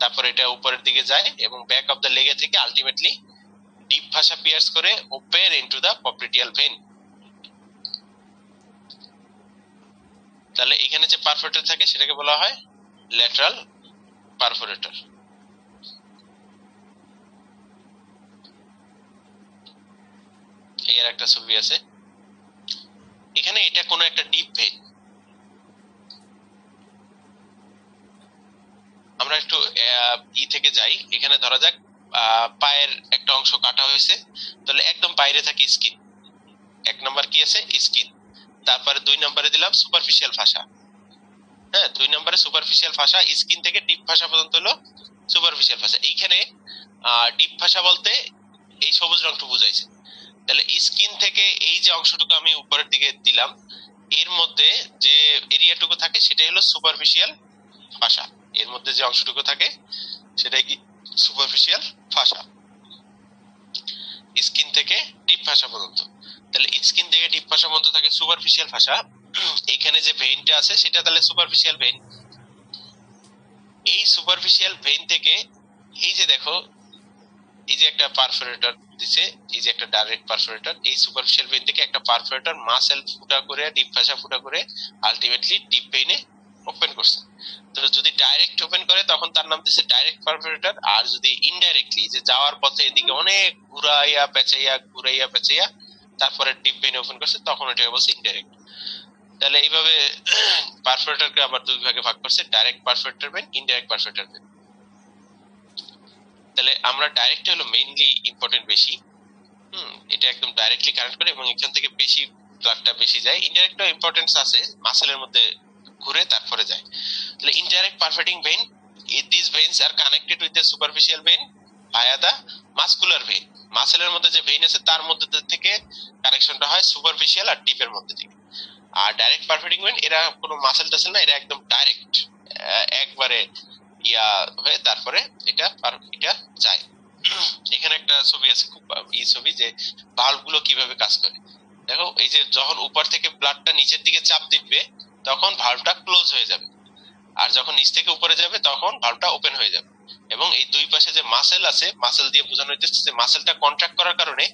তারপর এটা উপরের দিকে যায় এবং ব্যাক অফ দ্য লেগে থেকে আলটিমেটলি ডিপ ভাষা পিয়ার্স করে open into the popliteal vein তাহলে এখানে যে পারফোরেটর থাকে, সেটাকে বলা হয় ল্যাটারাল পারফোরেটর এর একটা ছবি আছে। এখানে এটা কোনো একটা ডিপ ভেন আমরা একটু ই থেকে যাই। এখানে ধরা যাক পায়ের একটা অংশ কাটা হয়েছে। তাহলে একদম বাইরে থাকে স্কিন এক নাম্বার কি আছে? স্কিন তারপরে দুই নম্বরে দিলাম সুপারফিশিয়াল ভাষা। হ্যাঁ দুই নম্বরে সুপারফিশিয়াল ভাষা স্কিন থেকে ডিপ ভাষা পর্যন্ত হলো সুপারফিশিয়াল ভাষা। এইখানে ডিপ ভাষা বলতে এই সবুজ রংটা বুঝাইছে। তাহলে স্কিন থেকে এই যে অংশটুকু আমি উপরের দিকে দিলাম, এর মধ্যে যে এরিয়াটুকু থাকে সেটাই হলো সুপারফিশিয়াল ভাষা এর মধ্যে যে অংশটুকু থাকে সেটাই কি সুপারফিশিয়াল ভাষা স্কিন থেকে ডিপ ভাষা পর্যন্ত। তাহলে স্কিন থেকে ডিপ ভাষা পর্যন্ত থাকে সুপারফিশিয়াল ভাষা এখানে যে ভেইনটা আছে সেটা তাহলে সুপারফিশিয়াল ভেইন এই সুপারফিশিয়াল ভেইন থেকে এই যে দেখো এই যে একটা পারফোরেটর দিছে, এই যে একটা ডাইরেক্ট পারফোরেটর এই সুপারফিশিয়াল ভেইন থেকে একটা পারফোরেটর মাসেল ফুটা করে, ডিপ ভাষা ফুটা করে আলটিমেটলি ডিপ ভেইনে ওপেন করছে। তো যদি ডাইরেক্ট ওপেন করে, তখন তার নাম দিচ্ছে ডাইরেক্ট পারফোরেটর আর যদি ইনডাইরেক্টলি যে যাওয়ার পথে এদিকে অনেক ঘুরাইয়া, পেঁচাইয়া ঘুরাইয়া, পেঁচাইয়া তারপরে ডিপ ভেইন ওপেন করছে, তখন এটাকে বলছে ইনডাইরেক্ট তাহলে এইভাবে পারফোরেটরকে আবার দুই ভাগে ভাগ করছে direct perforator vein indirect perforator vein তাহলে আমরা ডাইরেক্ট হলো মেইনলি ইম্পর্টেন্ট বেশি। হুম, এটা একদম ডাইরেক্টলি কানেক্ট করে এবং এখান থেকে বেশি ব্লাডটা বেশি যায়। ইনডাইরেক্টও ইম্পর্টেন্স আছে মাসেলের মধ্যে ঘুরে তারপরে যায়। তাহলে indirect perforating vein this veins are connected with the superficial vein via the muscular vein মাসেলের মধ্যে যে ভেইন আছে, তার মধ্যে থেকে কানেকশনটা হয় সুপারফিশিয়াল আর ডিপের মধ্যে থেকে। আর ডাইরেক্ট পারফেটিং ভেইন এরা কোনো মাসেল টাসেল না, এরা একদম ডাইরেক্ট একবারে ইয়া হয়ে তারপরে এটা এটা যায়। এখানে একটা ছবি আছে খুব এই ছবি যে ভালভগুলো কীভাবে কাজ করে। দেখো, এই যে যখন উপর থেকে ব্লাডটা নিচের দিকে চাপ দিবে, তখন ভালভটা ক্লোজ হয়ে যাবে। আর যখন নিচ থেকে উপরে যাবে, তখন ভালভটা ওপেন হয়ে যাবে। এবং এই দুই পাশে যে মাসেল আছে মাসেল দিয়ে বোঝানো হইতেছে যে মাসেলটা কন্ট্রাক্ট করার কারণে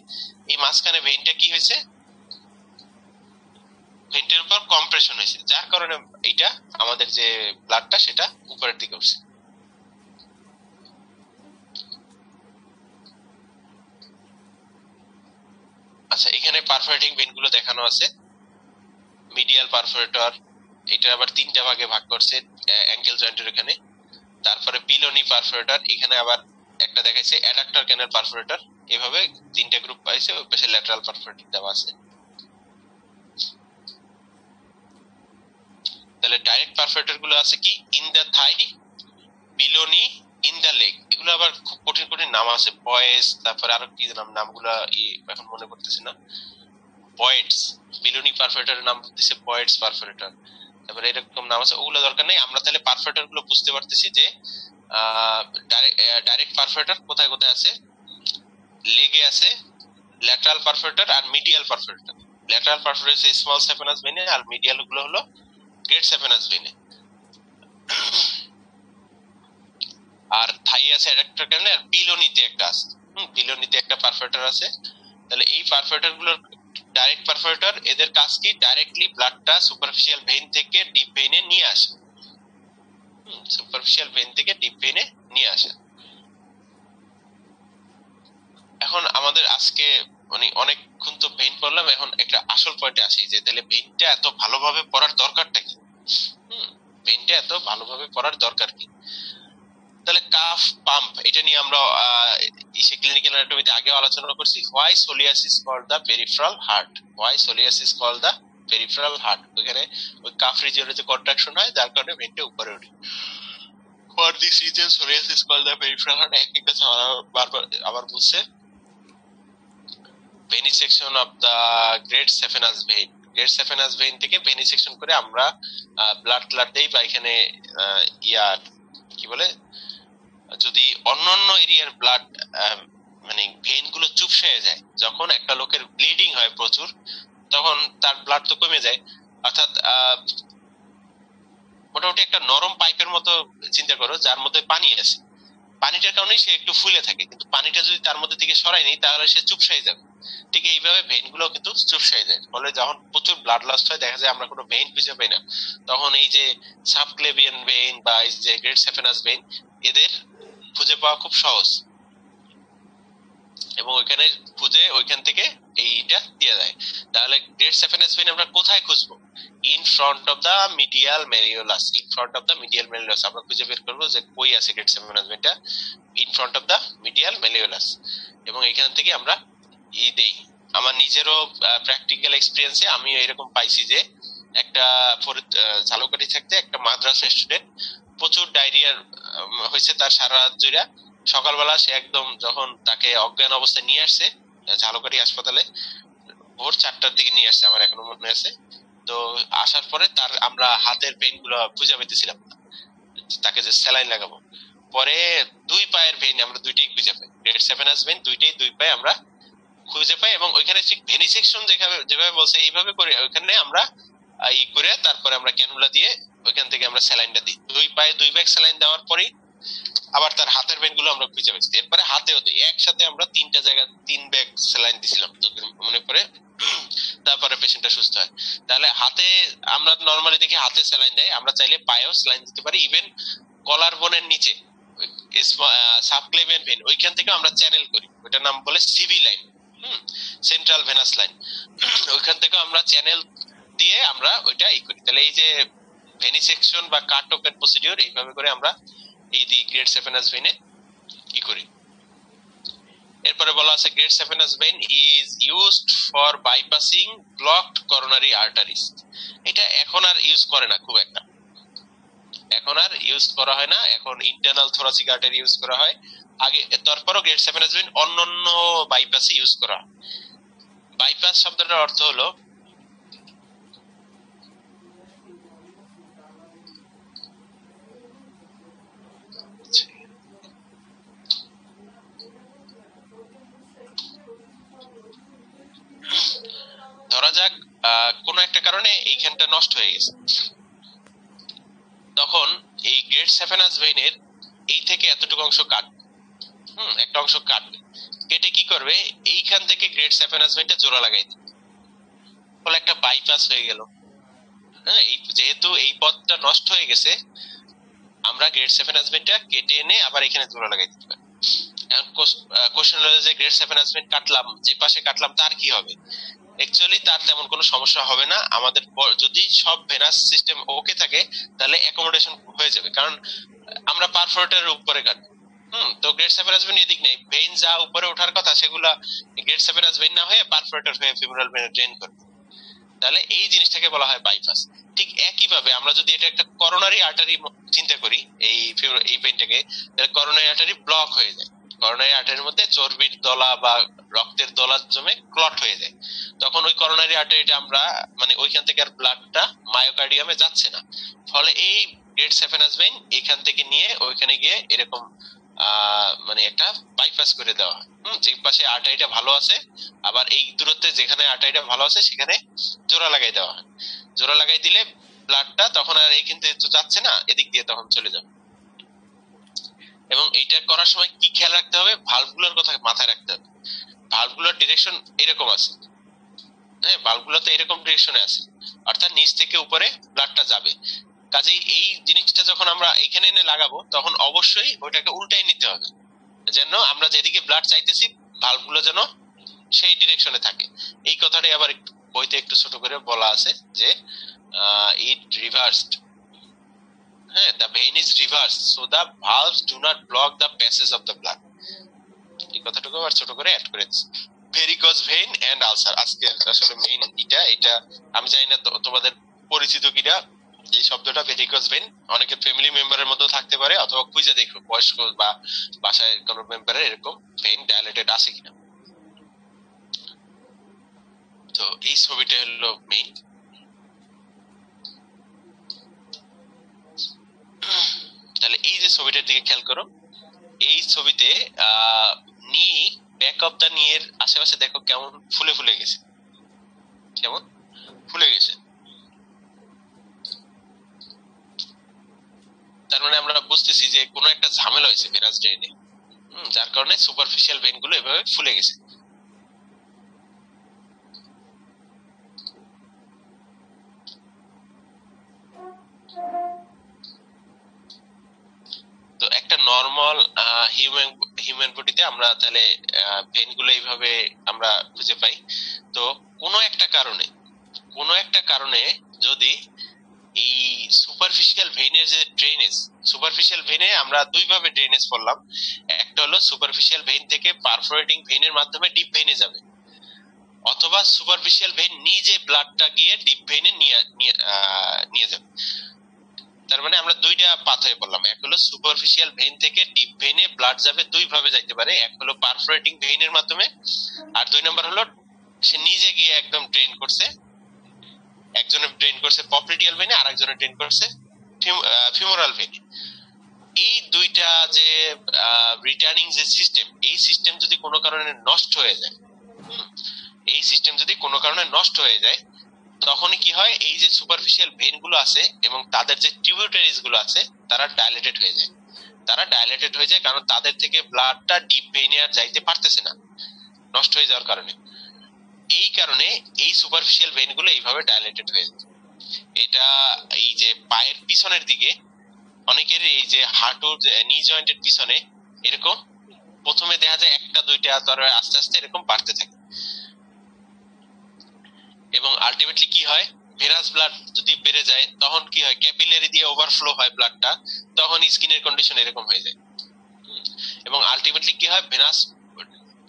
এই মাঝখানে ভেইনটা কি হয়েছে? ভেন্টের উপর কম্প্রেশন হয়েছে, যার কারণে এইটা আমাদের যে ব্লাডটা সেটা উপরের দিকে উঠছে। আচ্ছা এখানে পারফোরেটিং ভেনগুলো দেখানো আছে। মিডিয়াল পারফোরেটর এটা আবার তিনটা ভাগে ভাগ করছে অ্যাঙ্কেল জয়েন্টের এখানে। তারপরে পিলোনি পারফোরেটর এখানে আবার একটা দেখাইছে অ্যাডাক্টর ক্যানেল পারফোরেটর এভাবে তিনটা গ্রুপ পাইছে, ওই পাশে ল্যাটারাল পারফোরেটর দেওয়া আছে। তাহলে ডাইরেক্ট পারফোরেটরগুলো আছে কি? In the thigh below knee in the leg এগুলো আবার খুব কঠিন কঠিন নাম আছে। বয়েস তারপরে আরও কি নাম, নামগুলো এখন মনে করতেছি না। বয়েডস বিলোনি পারফোরেটরের নাম দিছে বয়েডস পারফোরেটর তারপরে এরকম নাম আছে, ওগুলো দরকার নেই। আমরা তাহলে পারফোরেটরগুলো বুঝতে পারতেছি যে ডাইরেক্ট পারফোরেটর কোথায় কোথায় আছে? লেগে আছে। ল্যাটারাল পারফোরেটর আর medial perforator lateral perforator small saphenous ভেনে আর মিডিয়ালগুলো হলো গ্রেট সেফেনাস ভেনে আর থাই আছে আর বিলোনিতে একটা আছে। বিলোনিতে একটা পারফোরেটর আছে। তাহলে এই পারফোরেটরগুলোর ডাইরেক্ট পারফোরেটর এদের কাজ কি? ডাইরেক্টলি ব্লাডটা সুপারফিশিয়াল ভেইন থেকে ডিপ ভেইনে নিয়ে আসে। সুপারফিশিয়াল ভেইন থেকে ডিপ ভেইনে নিয়ে আসে। এখন আমাদের আজকে মানে অনেকক্ষণ তো ভেইন পড়লাম এখন একটা আসল পয়েন্টে আসি যে, তাহলে ভেইনটা এত ভালোভাবে পড়ার দরকারটা কি? ভেইনটা এত ভালোভাবে পড়ার দরকার কি? তাহলে কাফ, পাম্প, এটা নিয়ে আমরা ইসে ক্লিনিক্যাল অ্যানাটমিতে আগেও আলোচনা করছি। Why soleus is call the peripheral heart why soleus is call the peripheral heart ওখানে ওই কাফ রিজিয়নে যে কন্ট্রাকশন হয়, যার কারণে ভেন্টে উপরে ওঠে। For this reason soleus is call the peripheral heart এক একটা বারবার আবার বলছে। Venesection of the great saphenous vein great saphenous vein থেকে ভেনিসেকশন করে আমরা ব্লাড ক্লাড দেই বা এখানে ইয়া, কি বলে? যদি অন্যান্য এরিয়ার ব্লাড মানে ভেইনগুলো চুপসে যায়, যখন একটা লোকের ব্লিডিং হয় প্রচুর, তখন তার ব্লাড তো কমে যায়। অর্থাৎ মোটামুটি একটা নরম পাইপের মতো চিন্তা করো, যার মধ্যে পানি আছে। পানিটার কারণে সে একটু ফুলে থাকে, কিন্তু পানিটা যদি তার মধ্যে থেকে সরাই নেই, তাহলে সে চুপসাই যাবে। ঠিক এইভাবে ভেনগুলো কিন্তু চুপসাই যায়। ফলে যখন প্রচুর ব্লাড লস হয়, দেখা যায় আমরা কোনো ভেন খুঁজে পাই না। তখন এই যে সাবক্লেভিয়ান ভেন বা এই যে গ্রেট সেফেনাস ভেইন এদের খুঁজে পাওয়া খুব সহজ। এবং ওইখানে খুঁজে ওইখান থেকে এইটা দিয়ে দেয়। তাহলে গ্রেট সেফেনাস ভেইন আমরা কোথায় খুঁজবো? In front of the medial malleolus in front of the medial malleolus আমরা খুঁজে বের করব যে কই আছে great saphenous ভেইনটা in front of the medial malleolus এবং এখান থেকে আমরা ই দেই। আমার নিজেরও প্র্যাকটিক্যাল এক্সপিরিয়েন্সে আমি এরকম পাইছি যে একটা ফরিদ ঝালকাঠি থাকতে একটা মাদ্রাসা স্টুডেন্ট প্রচুর ডায়রিয়ার হয়েছে তার সারা রাত জুড়ে। সকালবেলা সে একদম যখন তাকে অজ্ঞান অবস্থায় নিয়ে আসছে, ঝালকাঠি হাসপাতালে, ভোর চারটার দিকে নিয়ে আসছে আমার এখনও মনে আছে। তো আসার পরে তার আমরা হাতের পেনগুলো খুঁজে পেতেছিলাম তাকে যে স্যালাইন লাগাবো। পরে দুই পায়ের ভেন আমরা দুইটাই খুঁজে পাই। গ্রেড সেভেন আস ভেন দুইটাই, দুই পায়ে আমরা খুঁজে পাই এবং ওইখানে ঠিক ভেনিসেকশন যেভাবে যেভাবে বলছে, এইভাবে করে ওইখানে আমরা ই করে তারপরে আমরা ক্যানুলা দিয়ে ওইখান থেকে আমরা স্যালাইনটা দিই। দুই পায়ে দুই ব্যাগ স্যালাইন দেওয়ার পরেই আবার তার হাতের ভেনগুলো আমরা খুঁজে পাচ্ছি। এরপরে হাতেও দিই। একসাথে আমরা তিনটা জায়গা, তিন ব্যাগ স্যালাইন দিছিলাম। তোদের মনে পড়ে। তারপরে পেশেন্টটা সুস্থ হয়। তাহলে হাতে, আমরা নর্মালি দেখি হাতে স্যালাইন দেয়। আমরা চাইলে পায়েও স্যালাইন দিতে পারি। ইভেন কলার বোনের নিচে সাবক্লেভিয়ান ভেন, ওইখান থেকে আমরা চ্যানেল করি। ওইটার নাম বলে CV line. Central venous line. ওইখান থেকে আমরা চ্যানেল দিয়ে আমরা ওইটা ই করি। তাহলে এই যে ভেনিসেকশন বা কাট ওপেন প্রসিডিওর এইভাবে করে আমরা এই দি গ্রেড সেফেনাস ভেনে কি করি। এরপরে বলা আছে great saphenous vein is used for bypassing blocked coronary arteries এটা এখন আর ইউজ করে না খুব একটা। এখন আর ইউজ করা হয় না, এখন ইন্টারনাল থোরাসিক আর্টারি ইউজ করা হয়। আগে, তারপরও সেফেনাস ভেন অন্যান্য বাইপাসে ইউজ করা বাইপাস শব্দটার অর্থ হলো ধরা যাক কোন একটা কারণে এইখানটা নষ্ট হয়ে গেছে। তখন এই গ্রেড সেফেনাস ভেইনের এই থেকে এতটুকু অংশ কাটবে হুম, একটা অংশ কাটবে। কেটে কি করবে? এইখান থেকে গ্রেড সেফেনাস ভেইনটা জোড়া লাগাই দিবে ফলে একটা বাইপাস হয়ে গেল। হ্যাঁ এই যেহেতু এই পথটা নষ্ট হয়ে গেছে, আমরা গ্রেড সেফেনাস ভেইনটা কেটে এনে আবার এখানে জোড়া লাগাই দিতে পারি এখন কোশ্চেন হলো যে গ্রেড সেভেন হাজবেন্ড কাটলাম, যে পাশে কাটলাম তার কি হবে? অ্যাকচুয়ালি তার তেমন কোনো সমস্যা হবে না। আমাদের যদি সব ভেনাস সিস্টেম ওকে থাকে, তাহলে অ্যাকোমোডেশন হয়ে যাবে। কারণ আমরা পারফোরেটের উপরে কাটবো। হুম, তো গ্রেড সেভেন হাজবেন্ড এদিক নেই। ভেইন যা উপরে ওঠার কথা, সেগুলা গ্রেট সেভেন হাজবেন্ড না হয়ে পারফোরেটর হয়ে ফিমোরাল ভেনে ড্রেন করবে তাহলে এই জিনিসটাকে বলা হয় বাইপাস ঠিক একইভাবে আমরা যদি এটা একটা করোনারি আর্টারি চিন্তা করি, এই এই পেনটাকে তাহলে করোনারি আর্টারি ব্লক হয়ে যায়। করোনারি আর্টারির মধ্যে চর্বির দলা বা রক্তের দলা জমে ক্লট হয়ে যায়। তখন ওই করোনারি আর্টারিটা আমরা মানে ওইখান থেকে আর ব্লাডটা মায়োকার্ডিয়ামে যাচ্ছে না। ফলে এই গ্রেড সেফেনাস ভেইন এখান থেকে নিয়ে ওইখানে গিয়ে এরকম মানে একটা বাইপাস করে দেওয়া হম, যে পাশে আর্টারিটা ভালো আছে, আবার এই দূরত্বে যেখানে আর্টারিটা ভালো আছে, সেখানে জোড়া লাগাই দেওয়া হয়। জোড়া লাগাই দিলে ব্লাডটা তখন আর এই কিন্তু যাচ্ছে না, এদিক দিয়ে তখন চলে যাবে। এবং এইটা করার সময় কি খেয়াল রাখতে হবে? ভালভগুলোর কথা মাথায় রাখতে হবে। ভালভগুলোর ডিরেকশন এরকম আছে। হ্যাঁ ভালভগুলো এরকম ডিরেকশনে আছে। অর্থাৎ নিচ থেকে উপরে ব্লাডটা যাবে। কাজেই এই জিনিসটা যখন আমরা এখানে এনে লাগাবো, তখন অবশ্যই ওইটাকে উল্টাই নিতে হবে। যেন আমরা যেদিকে ব্লাড চাইতেছি ভালভগুলো যেন সেই ডিরেকশনে থাকে। এই কথাটাই আবার বইতে একটু ছোট করে বলা আছে যে ইট রিভার্সড হ্যাঁ the vein is reverse so the valves do not block the passage of the blood এই কথাটুকু আবার ছোট করে অ্যাড করেছি ভেরিকজ ভেইন এন্ড আলসার আজকে আসলে মেইন এটা এটা আমি জানি না তোমাদের পরিচিত কিনা, এই শব্দটা ভেরিকজ ভেইন অনেকে ফ্যামিলি মেম্বারের মধ্যে থাকতে পারে, অথবা খুঁজে দেখো, বয়স্ক বা বাসায় কোনো মেম্বারের এরকম ভেইন ডায়ালেটেড আছে কিনা। তো এই ছবিটা হলো মেইন তাহলে এই যে ছবিটার দিকে খেয়াল করো, এই ছবিতে নি ব্যাক অফ দা নিয়ের আশেপাশে দেখো কেমন ফুলে ফুলে গেছে। কেমন? ফুলে গেছে। তার মানে আমরা বুঝতেছি যে কোনো একটা ঝামেলা হয়েছে ভেনাস ড্রেনে। যার কারণে সুপারফিশিয়াল ভেনগুলো এভাবে ফুলে গেছে। তো একটা নর্মাল হিউম্যান হিউম্যান বডিতে আমরা তাহলে ভেনগুলো এইভাবে আমরা খুঁজে পাই। তো কোনো একটা কারণে, কোনো একটা কারণে যদি এই সুপারফিশিয়াল ভেইনের যে ড্রেনেজ সুপারফিশিয়াল ভেইনে আমরা দুই ভাবে ড্রেনেজ করলাম। একটা হলো সুপারফিশিয়াল ভেইন থেকে পারফোরেটিং ভেইনের মাধ্যমে ডিপ ভেইনে যাবে। অথবা সুপারফিশিয়াল ভেইন নিজে ব্লাডটা গিয়ে ডিপ ভেইনে নিয়ে নিয়ে যাবে। তার মানে আমরা দুইটা পাথ হয়ে বললাম এক হলো সুপারফিশিয়াল ভেইন থেকে ডিপ ভেইনে ব্লাড যাবে দুই ভাবে যাইতে পারে। এক হলো পারফোরেটিং ভেইনের মাধ্যমে। আর দুই নম্বর হলো সে নিজে গিয়ে একদম ড্রেন করছে। একজনের ড্রেন করছে পপলিটিয়াল ভেনে আর একজনের ড্রেন করছে ফিমোরাল ভেনে এই দুইটা যে রিটার্নিং যে সিস্টেম এই সিস্টেম যদি কোনো কারণে নষ্ট হয়ে যায় এই সিস্টেম যদি কোনো কারণে নষ্ট হয়ে যায় তখনই কি হয়, এই যে সুপারফিশিয়াল ভেনগুলো আছে এবং তাদের যে টিউবিউটারিজগুলো আছে, তারা ডাইলেটেড হয়ে যায়। তারা ডাইলেটেড হয়ে যায় কারণ তাদের থেকে ব্লাডটা ডিপ ভেনে আর যাইতে পারতেছে না, নষ্ট হয়ে যাওয়ার কারণে। এই কারণে এই সুপারফিশিয়াল ভেনগুলো এইভাবে ডাইলেটেড হয়ে যায়। এটা এই যে পায়ের পিছনের দিকে, অনেকের এই যে হাঁটুর নি জয়েন্টের পিছনে এরকম, প্রথমে দেখা যায় একটা, দুইটা, তারপরে আস্তে আস্তে এরকম বাড়তে থাকে। এবং আলটিমেটলি কি হয়? ভেরাস ব্লাড যদি বেড়ে যায়, তখন কি হয়? ক্যাপিলারি দিয়ে ওভারফ্লো হয় ব্লাডটা তখন স্কিনের কন্ডিশন এরকম হয়ে যায়। এবং আলটিমেটলি কি হয়? ভেনাস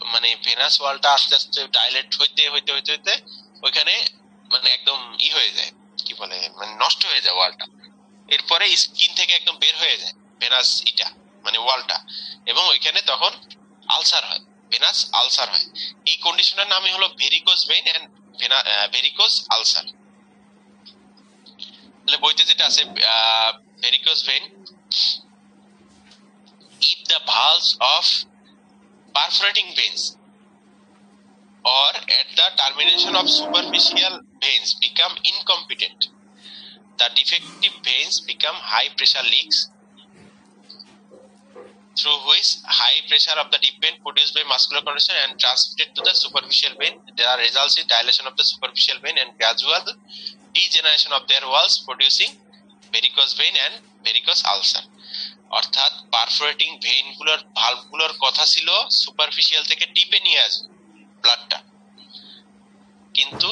মানে ভেনাস ওয়ালটা আস্তে আস্তে ডাইলেট হইতে হইতে হইতে হইতে ওইখানে মানে একদম ই হয়ে যায়। কি বলে? মানে নষ্ট হয়ে যায় ওয়ালটা এরপরে স্কিন থেকে একদম বের হয়ে যায় ভেনাস ইটা মানে ওয়ালটা এবং ওইখানে তখন আলসার হয়। ভেনাস আলসার হয়। এই কন্ডিশনের নামই হলো varicose vein and varicose ulcer তাহলে বইতে যেটা আছে varicose vein if the valves of perforating veins or at the termination of superficial veins become incompetent. The defective veins become high pressure leaks through which high pressure of the deep vein produced by muscular contraction and transmitted to the superficial vein. There results in dilation of the superficial vein and gradual degeneration of their walls producing varicose vein and varicose ulcer. অর্থাৎ perforating ভেইনগুলোর ভালভগুলোর কথা ছিল superficial থেকে ডিপে নিয়ে আসবে ব্লাডটা কিন্তু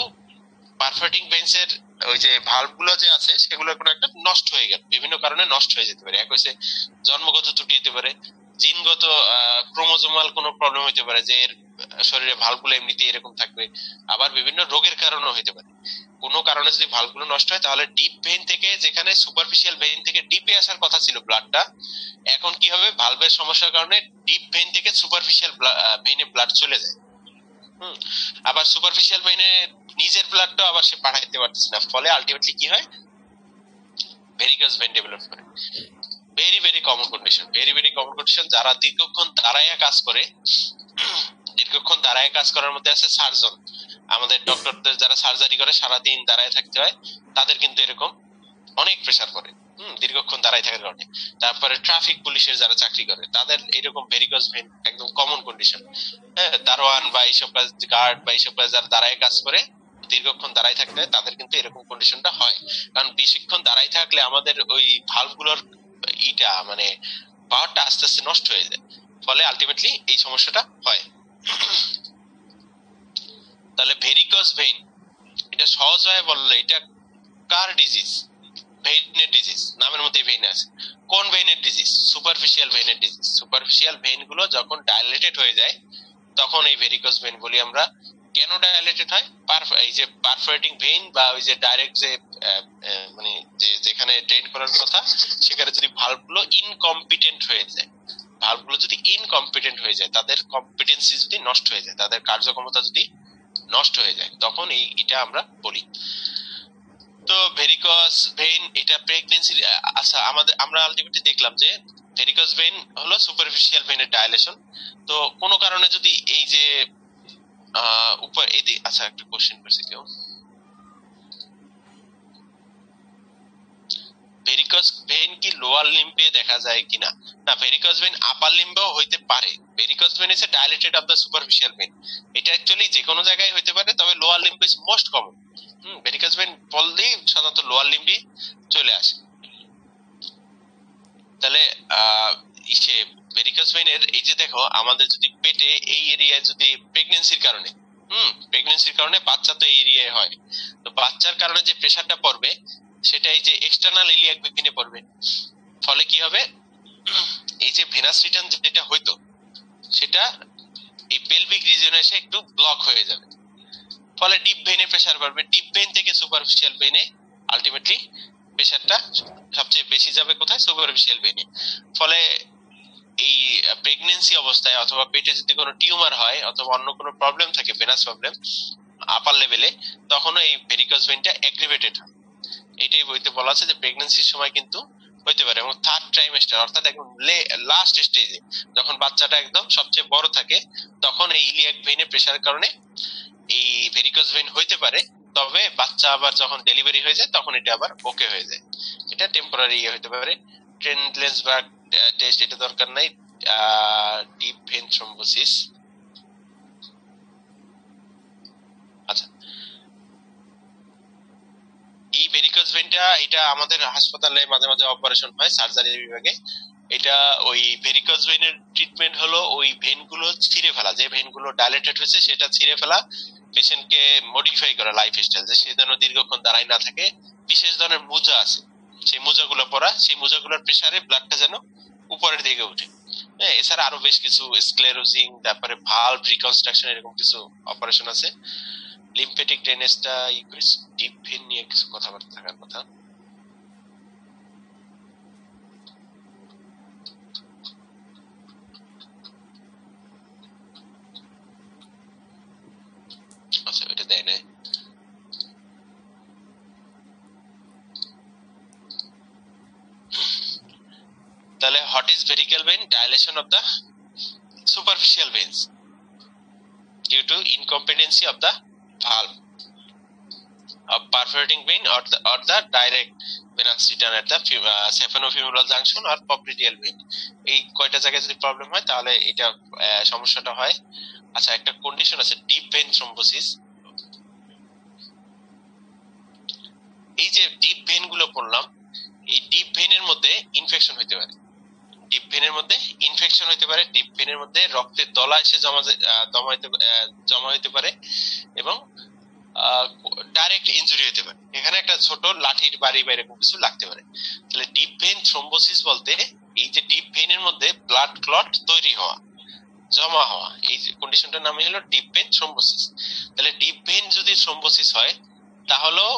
পারফোরেটিং ভেইনসের ওই যে ভালভগুলো যে আছে সেগুলো কোনো একটা নষ্ট হয়ে গেল বিভিন্ন কারণে নষ্ট হয়ে যেতে পারে এক হচ্ছে জন্মগত ত্রুটি হতে পারে জিনগত ক্রোমোজোমাল কোনো প্রবলেম হতে পারে যে এর শরীরে ভালগুলো এমনিতে এরকম থাকবে। আবার বিভিন্ন রোগের কারণেও হতে পারে। কোনো কারণে যদি ভালগুলো নষ্ট হয়, তাহলে ডিপ ভেইন থেকে, যেখানে সুপারফিশিয়াল ভেইন থেকে ডিপে আসার কথা ছিল ব্লাডটা এখন কি হবে? ভালভের সমস্যার কারণে ডিপ ভেইন থেকে সুপারফিশিয়াল ভেইনে ব্লাড চলে যায়। হুম? আবার সুপারফিশিয়াল ভেইনে নিজের ব্লাডটা আবার সে পাঠাইতে পারতেছে না। ফলে আলটিমেটলি কি হয়? ভেরিকাস ভেন ডেভেলপ করে। Very very common condition very very common condition যারা দীর্ঘক্ষণ দাঁড়াইয়া কাজ করে, দীর্ঘক্ষণ দাঁড়ায় কাজ করার মধ্যে আছে সার্জন আমাদের ডক্টরদের যারা সার্জারি করে, সারাদিন দাঁড়ায় থাকতে হয়, তাদের কিন্তু এরকম অনেক প্রেসার পড়ে। হম, দীর্ঘক্ষণ দাঁড়ায় থাকার কারণে। তারপরে ট্রাফিক পুলিশের যারা চাকরি করে, তাদের এরকম ভেরিকস ভেন একদম কমন কন্ডিশন হ্যাঁ দারোয়ান বা এইসব কাজ গার্ড বা এইসব কাজ যারা দাঁড়ায় কাজ করে, দীর্ঘক্ষণ দাঁড়ায় থাকতে তাদের কিন্তু এরকম কন্ডিশনটা হয়। কারণ বেশিক্ষণ দাঁড়ায় থাকলে আমাদের ওই ভালভগুলোর ইটা মানে পাওয়ারটা আস্তে আস্তে নষ্ট হয়ে যায়। ফলে আলটিমেটলি এই সমস্যাটা হয়। তাহলে ভেরিকস ভেইন এটা সহজ ভাবে বললে এটা কার ডিজিজ ভেইনের ডিজিজ নামের মধ্যে ভেইন আছে। কোন ভেইনের ডিজিজ সুপারফিশিয়াল ভেইনের ডিজিজ সুপারফিশিয়াল ভেইনগুলো যখন ডাইলেটেড হয়ে যায়, তখন এই ভেরিকস ভেইন বলি আমরা কেন ডাইলেটেড হয়? এই যে পারফোরেটিং ভেইন বা ওই যে ডাইরেক্ট যে মানে যেখানে ড্রেন করার কথা, সেখানে যদি ইনকম্পিটেন্ট হয়ে যায় যদি ইনকম্পিটেন্ট হয়ে যায়, তাদের কম্পিটেন্সি যদি নষ্ট হয়ে যায়, তাদের কার্যক্ষমতা যদি নষ্ট হয়ে যায়, তখন এই, এটা আমরা বলি। তো ভেরিকস ভেইন এটা প্রেগনেন্সি আচ্ছা আমাদের, আমরা আলটিমেটলি দেখলাম যে ভেরিকস ভেইন হলো সুপারফিশিয়াল ভেইনের ডাইলেশন তো কোনো কারণে যদি এই যে উপর আচ্ছা একটা কোশ্চেন করছে কেউ। ভেরিকস ভেইন কি লোয়ার লিম্বে দেখা যায় কিনা? না ভেরিকস ভেইন আপার লিম্বেও হইতে পারে। Varicose vein is dilated of the superficial vein এটা অ্যাকচুয়ালি যে কোনো জায়গায় হইতে পারে, তবে lower limb is most common hmm varicose vein বললেই সাধারণত লোয়ার লিম্বই চলে আসে। তাহলে ইসে ভেরিকাস ভেইনের এই যে দেখো, আমাদের যদি পেটে এই এরিয়ায় যদি প্রেগনেন্সির কারণে, হুম প্রেগনেন্সির কারণে বাচ্চা তো এই এরিয়ায় হয়। তো বাচ্চার কারণে যে প্রেসারটা পড়বে সেটা এই যে এক্সটার্নাল ইলিয়াক ভেনে পড়বে। ফলে কি হবে? এই যে ভেনাস রিটার্ন যেটা হইতো, সেটা এই পেলভিক রিজনে এসে একটু ব্লক হয়ে যাবে। ফলে ডিপ ভেনে প্রেসার বাড়বে। ডিপ ভেন থেকে সুপারফিশিয়াল ভেনে আলটিমেটলি প্রেসারটা সবচেয়ে বেশি যাবে কোথায়? সুপারফিশিয়াল ভেনে ফলে এই প্রেগনেন্সি অবস্থায় অথবা পেটে যদি কোনো টিউমার হয় অথবা অন্য কোনো প্রবলেম থাকে ভেনাস প্রবলেম আপার লেভেলে তখনও এই ভেরিকাস ভেনটা অ্যাগ্রিভেটেড হয় এটাই বইতে বলা আছে যে প্রেগনেন্সির সময় কিন্তু হইতে পারে এবং থার্ড ট্রাইমেস্টার অর্থাৎ একদম লাস্ট স্টেজে যখন বাচ্চাটা একদম সবচেয়ে বড় থাকে, তখন এই ইলিয়াক ভেনে প্রেসারের কারণে এই ভেরিকস ভেন হইতে পারে, তবে বাচ্চা আবার যখন ডেলিভারি হয়ে যায়, তখন এটা আবার ওকে হয়ে যায়। এটা টেম্পোরারি ইয়ে হইতে পারে। ট্রেন্ডলেস বা টেস্ট এটা দরকার নাই ডিপ ভেন থ্রম্বোসিস আচ্ছা এই এটা আমাদের হাসপাতালে মাঝে মাঝে অপারেশন হয় সার্জারি বিভাগে। এটা ওই ভেনের ট্রিটমেন্ট হলো ওই ভেনগুলো ছিঁড়ে ফেলা। যে ভেনগুলো ডাইলেটেড হয়েছে সেটা ছিঁড়ে ফেলা পেশেন্টকে মডিফাই করা লাইফ স্টাইল যে সে যেন দীর্ঘক্ষণ দাঁড়ায় না থাকে। বিশেষ ধরনের মোজা আছে। সেই মোজাগুলো পরা, সেই মোজাগুলোর প্রেসারে ব্লাডটা যেন উপরের দিকে উঠে হ্যাঁ এছাড়া আরও বেশ কিছু স্ক্লেরোজিং তারপরে ভালভ রিকনস্ট্রাকশন এরকম কিছু অপারেশন আছে। লিম্ফেটিক ড্রেনেজটা ডিপ ভেন নিয়ে কিছু কথাবার্তা থাকার কথা। আচ্ছা তাহলে what is varicose vein dilation of the superficial veins due to incompetency of the valve of perforating vein or the, or the direct venous return at the uh, saphenofemoral junction or popliteal vein এই কয়টা জায়গায় যদি problem হয় তাহলে এটা সমস্যাটা হয় আচ্ছা একটা কন্ডিশন আছে ডিপ ভেন থ্রম্বোসিস এই যে ডিপ ভেনগুলো পড়লাম এই ডিপ ভেনের মধ্যে ইনফেকশন হইতে পারে ডিপ ভেনের মধ্যে ইনফেকশন হইতে পারে ডিপ ভেনের মধ্যে রক্তের দলা এসে জমা জমা হইতে জমা হইতে পারে এবং ডাইরেক্ট ইনজুরি হতে পারে। এখানে একটা ছোট লাঠির বাড়ি বা এরকম কিছু লাগতে পারে। তাহলে ডিপ ভেন থ্রম্বোসিস বলতে এই যে ডিপ ভেনের মধ্যে ব্লাড ক্লট তৈরি হওয়া, জমা হওয়া, এই যে কন্ডিশনটার নামই হলো ডিপ ভেন থ্রম্বোসিস তাহলে ডিপ ভেন যদি থ্রম্বোসিস হয়, তাহলেও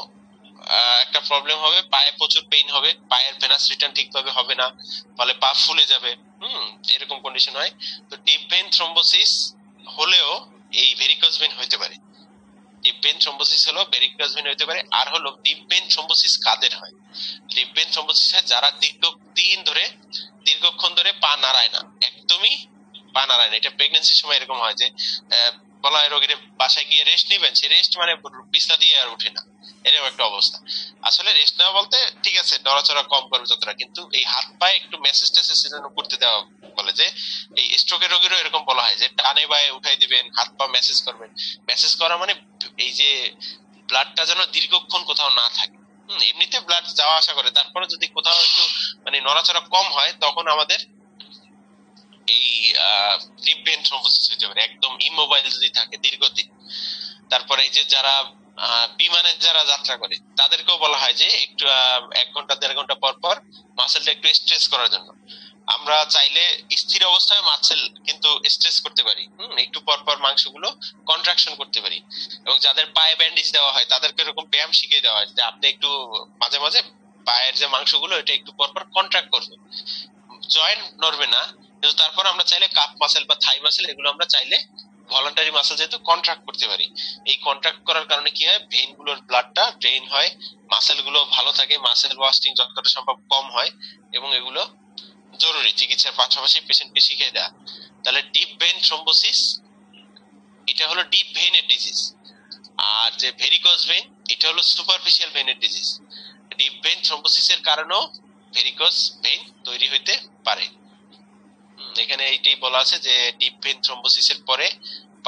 একটা প্রবলেম হবে, পায়ে প্রচুর পেইন হবে, পায়ের ভেনাস রিটার্ন ঠিকভাবে হবে না, ফলে পা ফুলে যাবে। হুম, এরকম কন্ডিশন হয়। তো ডিপ ভেন থ্রম্বোসিস হলেও এই ভেরিকোজ ভেন হইতে পারে। ডিপ ভেন থ্রম্বোসিস হলো ভেন হইতে পারে, আর হলো ডিপ ভেন থ্রম্বোসিস কাদের হয়? ডিপ ভেন থ্রম্বোসিস হয় যারা ধরে, দীর্ঘক্ষণ ধরে পা নাড়ায় না। একদমই পা নাড়ায় না। এটা প্রেগনেন্সির সময় এরকম হয় যে বলা হয় রোগীর বাসায় গিয়ে রেস্ট নিবেন, সে রেস্ট মানে বিছনা দিয়ে আর উঠে না। এরকম একটা অবস্থা। আসলে রেস্ট নেওয়া বলতে ঠিক আছে, নড়াচড়া কম করবে যতটা, কিন্তু এই হাত পায়ে একটু মেসেজ টেসেজ করতে দেওয়া বলে যে, এই স্ট্রোকের রোগীরও এরকম বলা হয় যে, টানে বায়ে উঠাই দিবেন, হাত পা মেসেজ করবেন। মেসেজ করা মানে এই যে ব্লাডটা যেন দীর্ঘক্ষণ কোথাও না থাকে। এমনিতে ব্লাড যাওয়া আসা করে, তারপরে যদি কোথাও একটু মানে নড়াচড়া কম হয়, তখন আমাদের এই ভেন থ্রম্বোসিস হতে পারে একদম ইমোবাইল যদি থাকে দীর্ঘদিন, তারপরে এই যে যারা বিমানে যারা যাত্রা করে, তাদেরকেও বলা হয় যে একটু এক ঘণ্টা, দেড় ঘণ্টা পর পর মাসেলটা একটু স্ট্রেস করার জন্য। আমরা চাইলে স্থির অবস্থায় মাসেল কিন্তু স্ট্রেস করতে পারি। একটু পর পর মাংসগুলো কন্ট্রাকশন করতে পারি। এবং যাদের পায়ে ব্যান্ডেজ দেওয়া হয়, তাদেরকে এরকম ব্যায়াম শিখিয়ে দেওয়া হয় যে আপনি একটু মাঝে মাঝে পায়ের যে মাংসগুলো, এটা একটু পর পর কন্ট্রাক্ট করবে জয়েন্ট নড়বে না, কিন্তু তারপর আমরা চাইলে কাপ মাসেল বা থাই মাসেল এগুলো আমরা চাইলে ভলান্টারি মাসেল যেহেতু কন্ট্রাক্ট করতে পারি। এই কন্ট্রাক্ট করার কারণে কি হয়? ভেইনগুলোর ব্লাডটা ড্রেন হয় মাসেলগুলো ভালো থাকে মাসেল ওয়াস্টিং যতটা সম্ভব কম হয় এবং এগুলো জরুরি চিকিৎসার পাশাপাশি পেশেন্টকে শিখিয়ে দেওয়া তাহলে ডিপ ভেন থ্রম্বোসিস এটা হলো ডিপ ভেনের ডিজিজ আর যে ভেরিকোজ ভেন এটা হলো সুপারফিশিয়াল ভেনের ডিজিজ ডিপ ভেন থ্রম্বোসিসের কারণেও ভেরিকোস ভেইন তৈরি হইতে পারে। এখানে এইটাই বলা আছে যে ডিপ ভেইন থ্রম্বোসিসের পরে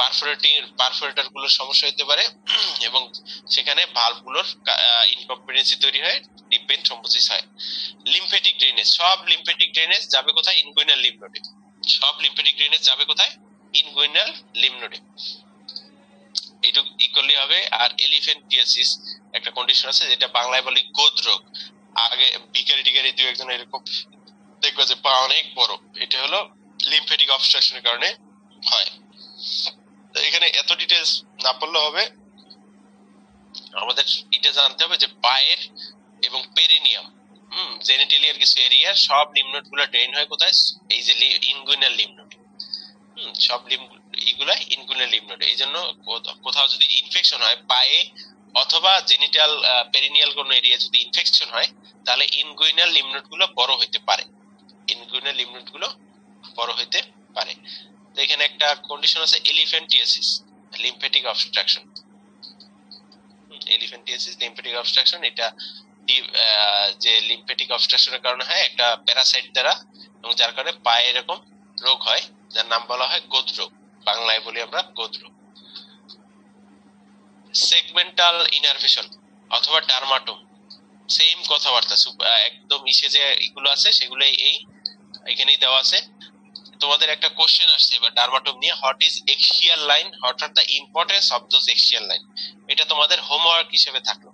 পারফোরেটিং পারফোরেটরগুলোর সমস্যা হতে পারে। এবং সেখানে ভালভগুলোর ইনকম্পিটেন্সি তৈরি হয় ডিপ ভেইন থ্রম্বোসিস হয়। লিম্ফেটিক ড্রেনেজ সব লিম্ফেটিক ড্রেনেজ যাবে কোথায়? ইনগুইনাল লিম্ফ নোডে সব লিম্ফেটিক ড্রেনেজ যাবে কোথায়? ইনগুইনাল লিম্ফ নোডে এইটুকু ইকুয়ালি হবে। আর এলিফেন্টিয়াসিস একটা কন্ডিশন আছে যেটা বাংলায় বলি গোদ রোগ। আগে ভিকারি টিকারি দু একজন এরকম দেখবে যে, পা অনেক বড়। এটা হলো লিম্ফেটিক অবস্ট্রাকশনের কারণে হয়। এখানে এত ডিটেলস না পড়লে হবে। আমাদের এটা জানতে হবে যে পায়ের এবং পেরিনিয়াম হুম জেনিটেলিয়ার কিছু এরিয়া সব লিমনোডগুলো ড্রেন হয় কোথায়? এই যে ইনগুইনাল লিমনোড হুম, সব লিম এগুলা ইনগুইনাল লিমনোড এই জন্য কোথাও যদি ইনফেকশন হয়, পায়ে অথবা জেনিটাল পেরিনিয়াল কোন এরিয়া যদি ইনফেকশন হয়, তাহলে ইনগুইনাল লিমনোডগুলো বড় হইতে পারে। ইনগুইনাল লিমনোডগুলো বড় হইতে পারে। এখানে একটা কন্ডিশন আছে elephantiasis lymphatic obstruction elephantiasis lymphatic obstruction এটা যে লিম্ফেটিক অবস্ট্রাকশনের কারণে হয়, একটা প্যারাসাইট দ্বারা, এবং যার কারণে পায়ে এরকম রোগ হয়, যার নাম বলা হয় গোদ রোগ বাংলায় বলি আমরা গোদ রোগ সেগমেন্টাল ইনারভেশন অথবা ডার্মাটোম সেম কথাবার্তা একদম ইসে যে এগুলো আছে সেগুলো এই, এখানেই দেওয়া আছে। তোমাদের একটা কোশ্চেন আসছে, এবার ডার্মাটোম নিয়ে what is axial line R the importance of those axial line এটা তোমাদের হোমওয়ার্ক হিসেবে থাকল।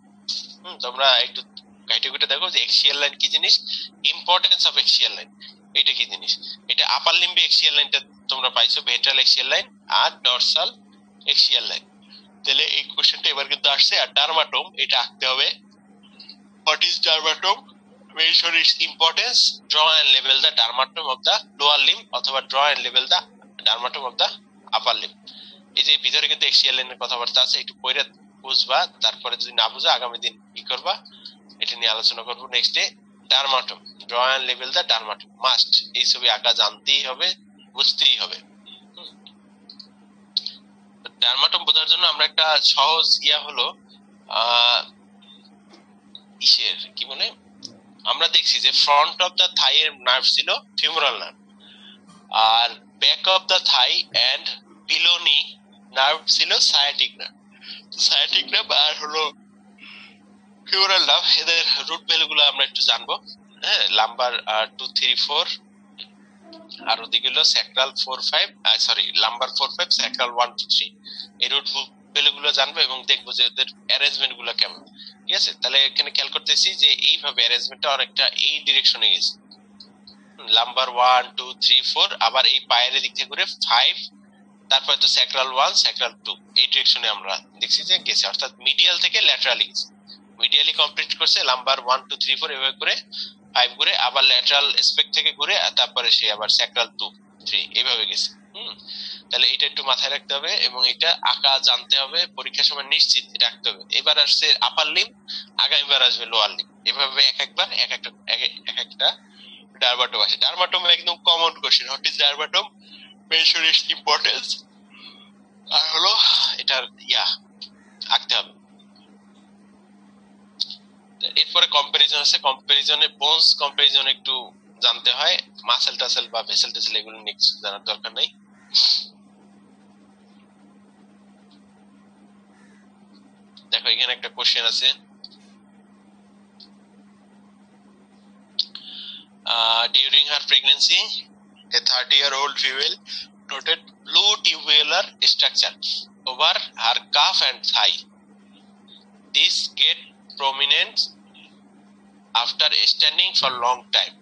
হুম, তোমরা একটু ক্যাটাগরিটা দেখো যে এক্সিয়াল লাইন কি জিনিস? ইম্পর্টেন্স অফ এক্সিয়াল লাইন এটা কি জিনিস? এটা আপার লিম্বে এক্সিয়াল লাইনটা তোমরা পাইছো ভেন্ট্রাল এক্সিয়াল লাইন আর ডরসাল এক্সিয়াল লাইন তাহলে এই কোশ্চেনটা এবার কিন্তু আসছে, আর ডার্মাটোম এটা আঁকতে হবে। What is dermatome measure its importance, draw and label the of the lower limb অথবা draw and label the of the upper limb. এই যে ভিতরে কিন্তু কথাবার্তা আছে, একটু বুঝবা, তারপরে যদি না বুঝো, আগামী দিন কি করবা, এটা নিয়ে আলোচনা করব next day dermatome draw and level the dermatome must এই ছবি আঁকা জানতেই হবে, বুঝতেই হবে। ডার্মাটম বোঝার জন্য আমরা একটা সহজ ইয়া হলো ইসের, কি বলে? আমরা দেখছি যে ফ্রন্ট অফ দ্য থাই এর নার্ভ ছিল femoral nerve R back of the thigh and বিলোনি nerve ছিল সায়াটিক নার্ভ সায়াটিক নার্ভ আর হলো ফিউরাল নার্ভ এদের রুট ভ্যালু গুলো আমরা একটু জানব। হ্যাঁ লাম্বার টু থ্রি ফোর আর ওদিকে হলো sacral four five sorry lumbar four five sacral one two three এই রুট ভ্যালু গুলো জানব এবং দেখব যে ওদের অ্যারেঞ্জমেন্টগুলো কেমন। ঠিক আছে? তাহলে এখানে খেয়াল করতেছি যে এইভাবে অ্যারেঞ্জমেন্টটা অনেকটা এই ডিরেকশনে গেছে। Lumbar one two three four আবার এই পায়ের দিক থেকে ঘুরে ফাইভ তারপর তো স্যাক্রাল ওয়ান স্যাক্রাল টু এই ডিরেকশনে আমরা দেখছি যে গেছে। অর্থাৎ মিডিয়াল থেকে ল্যাটারালি গেছে। মিডিয়ালি কমপ্লিট করছে number one two three four এভাবে করে ফাইভ ঘুরে, আবার ল্যাটারাল স্পেক্ট থেকে ঘুরে, তারপরে সে আবার স্যাক্রাল টু থ্রি এইভাবে গেছে। হুম তাহলে এটা একটু মাথায় রাখতে হবে এবং এটা আঁকা জানতে হবে, পরীক্ষার সময় নিশ্চিত রাখতে হবে। এবার আসছে আপার লিম আগামীবার আসবে লোয়ার লিম এভাবে এক একবার, এক একটা এক একটা ডারবাটম আসে। ডারবাটম একদম common question what is dermatome mention importance আর হলো, এটার ইয়া, আঁকতে হবে। এরপরে কম্পারিজন আছে কম্পারিজনে বোনস কম্পারিজন একটু জানতে হয়। মাসেল টাসেল বা ভেসেল টেসেল এগুলো নিয়ে জানার দরকার নাই। দেখো এখানে একটা কোশ্চেন আছে during her pregnancy a 30 year old female noted blue tubular structure over her calf and thigh this get prominent after standing for long time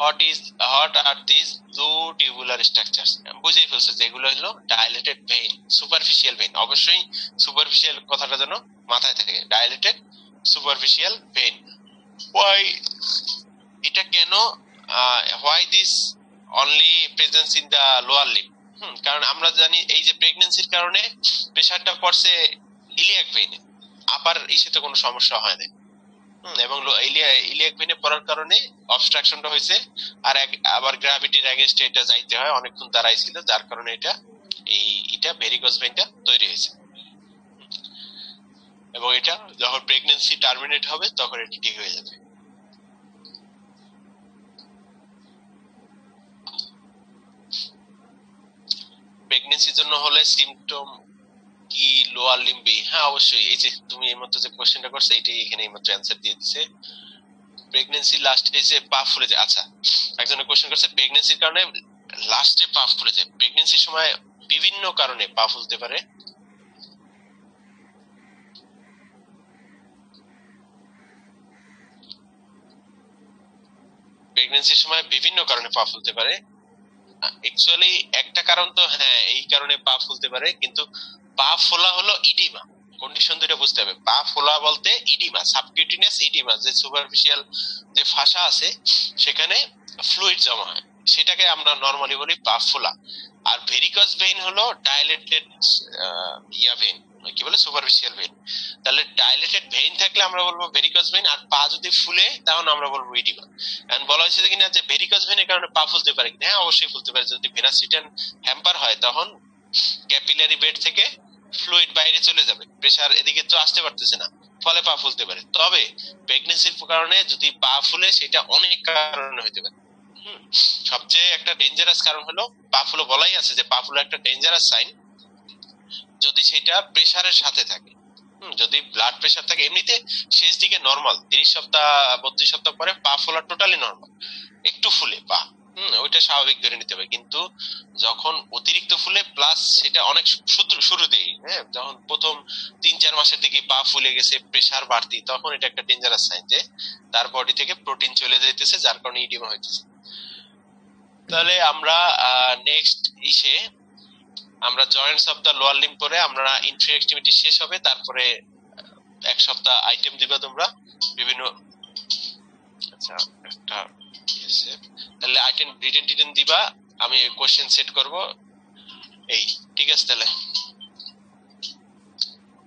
what is what are these blue tubular structures. বুঝেই ফেলছো যেগুলো হলো dilated vein superficial vein অবশ্যই superficial কথাটা যেন মাথায় থাকে dilated superficial vein why এটা কেন why this only presence in the lower limb কারণ আমরা জানি এই যে প্রেগনেন্সির কারণে প্রেশারটা পড়ছে ইলিয়াক ভেইনে আপার ইসে তো কোনো সমস্যা হয় না। এবং ইলিয়াক ভেনে পড়ার কারণে অবস্ট্রাকশনটা হয়েছে। আর আবার গ্র্যাভিটির অ্যাগেনস্টে এটা যাইতে হয়, অনেকক্ষণ দাঁড়াইছিল যার কারণে এটা, এই, এটা ভেরিকোজ ভেনটা তৈরি হয়েছে। এবং এটা যখন প্রেগন্যান্সি টার্মিনেট হবে, তখন এটি ঠিক হয়ে যাবে। প্রেগন্যান্সির জন্য হলে সিমটম কি লোয়ার লিম্বি। হ্যাঁ অবশ্যই। এই যে তুমি যে করছ এটাই এখানে অ্যান্সার দিয়ে দিছে। প্রেগনেন্সি লাস্ট স্টেজে পা ফুলে যায় আচ্ছা একজনের করছে প্রেগনেন্সির কারণে লাস্টে পা ফুলে যায়। প্রেগনেন্সির সময় বিভিন্ন কারণে পা ফুলতে পারে। প্রেগনেন্সির সময় বিভিন্ন কারণে পা ফুলতে পারে। অ্যাকচুয়ালি একটা কারণ তো হ্যাঁ এই কারণে পা ফুলতে পারে, কিন্তু পা ফোলা হলো ইডিমা। কন্ডিশন দুটো বুঝতে হবে। পা ফোলা বলতে ইডিমা সাবকিউটিনিয়াস ইডিমা, যে সুপারফিশিয়াল যে ফাঁসা আছে, সেখানে ফ্লুইড জমা হয়। সেটাকে আমরা নর্মালি বলি পা ফোলা। আর ভেরিকস ভেইন হলো ডাইলেটেড ইয়া ভেইন কি বলে? সুপারফিশিয়াল ভেইন তাহলে ডাইলেটেড ভেইন থাকলে আমরা বলব ভেরিকস ভেইন আর পা যদি ফুলে, তাহলে আমরা বলব ইডিমা। এন্ড বলা হয়েছে যে কিনা যে ভেরিকস ভেইনের কারণে পা ফুলতে পারে। হ্যাঁ অবশ্যই ফুলতে পারে। যদি ভেনাস রিটার্ন হ্যাম্পার হয়, তখন ক্যাপিলারি বেড থেকে ফ্লুইড বাইরে চলে যাবে। প্রেসার এদিকে তো আসতে পারতেছে না, ফলে পা ফুলতে পারে। তবে প্রেগনেন্সির কারণে যদি পা ফুলে, সেটা অনেক কারণে হতে পারে। সবচেয়ে একটা ডেঞ্জারাস কারণ হলো পা ফুলো বলাই আছে যে, পা ফুলো একটা ডেঞ্জারাস সাইন যদি সেটা প্রেসারের সাথে থাকে যদি ব্লাড প্রেসার থাকে, এমনিতে শেষ দিকে নর্মাল তিরিশ সপ্তাহ, বত্রিশ সপ্তাহ পরে পা ফোলা টোটালি নর্মাল একটু ফুলে পা। হম, ওইটা স্বাভাবিক ধরে নিতে হবে। কিন্তু যখন অতিরিক্ত ফুলে প্লাস সেটা অনেক শুরুতেই হ্যাঁ যখন প্রথম তিন, চার মাসের দিকে পা ফুলে গেছে প্রেসার বাড়তি, তখন এটা একটা ডেঞ্জারাস সাইন যে তার বডি থেকে প্রোটিন চলে যাইতেছে, যার কারণে ইডিমা হইতেছে। তাহলে আমরা নেক্সট ইসে আমরা joints of the lower limb পরে আমরা ইন্ট্রি অ্যাক্টিভিটি শেষ হবে, তারপরে এক সপ্তাহ আইটেম দিবা তোমরা, বিভিন্ন আচ্ছা একটা তাহলে আইটেম রিটেন টিটেন দিবা, আমি কোশ্চেন সেট করব। এই, ঠিক আছে তাহলে।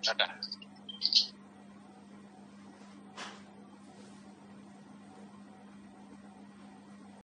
টাটা।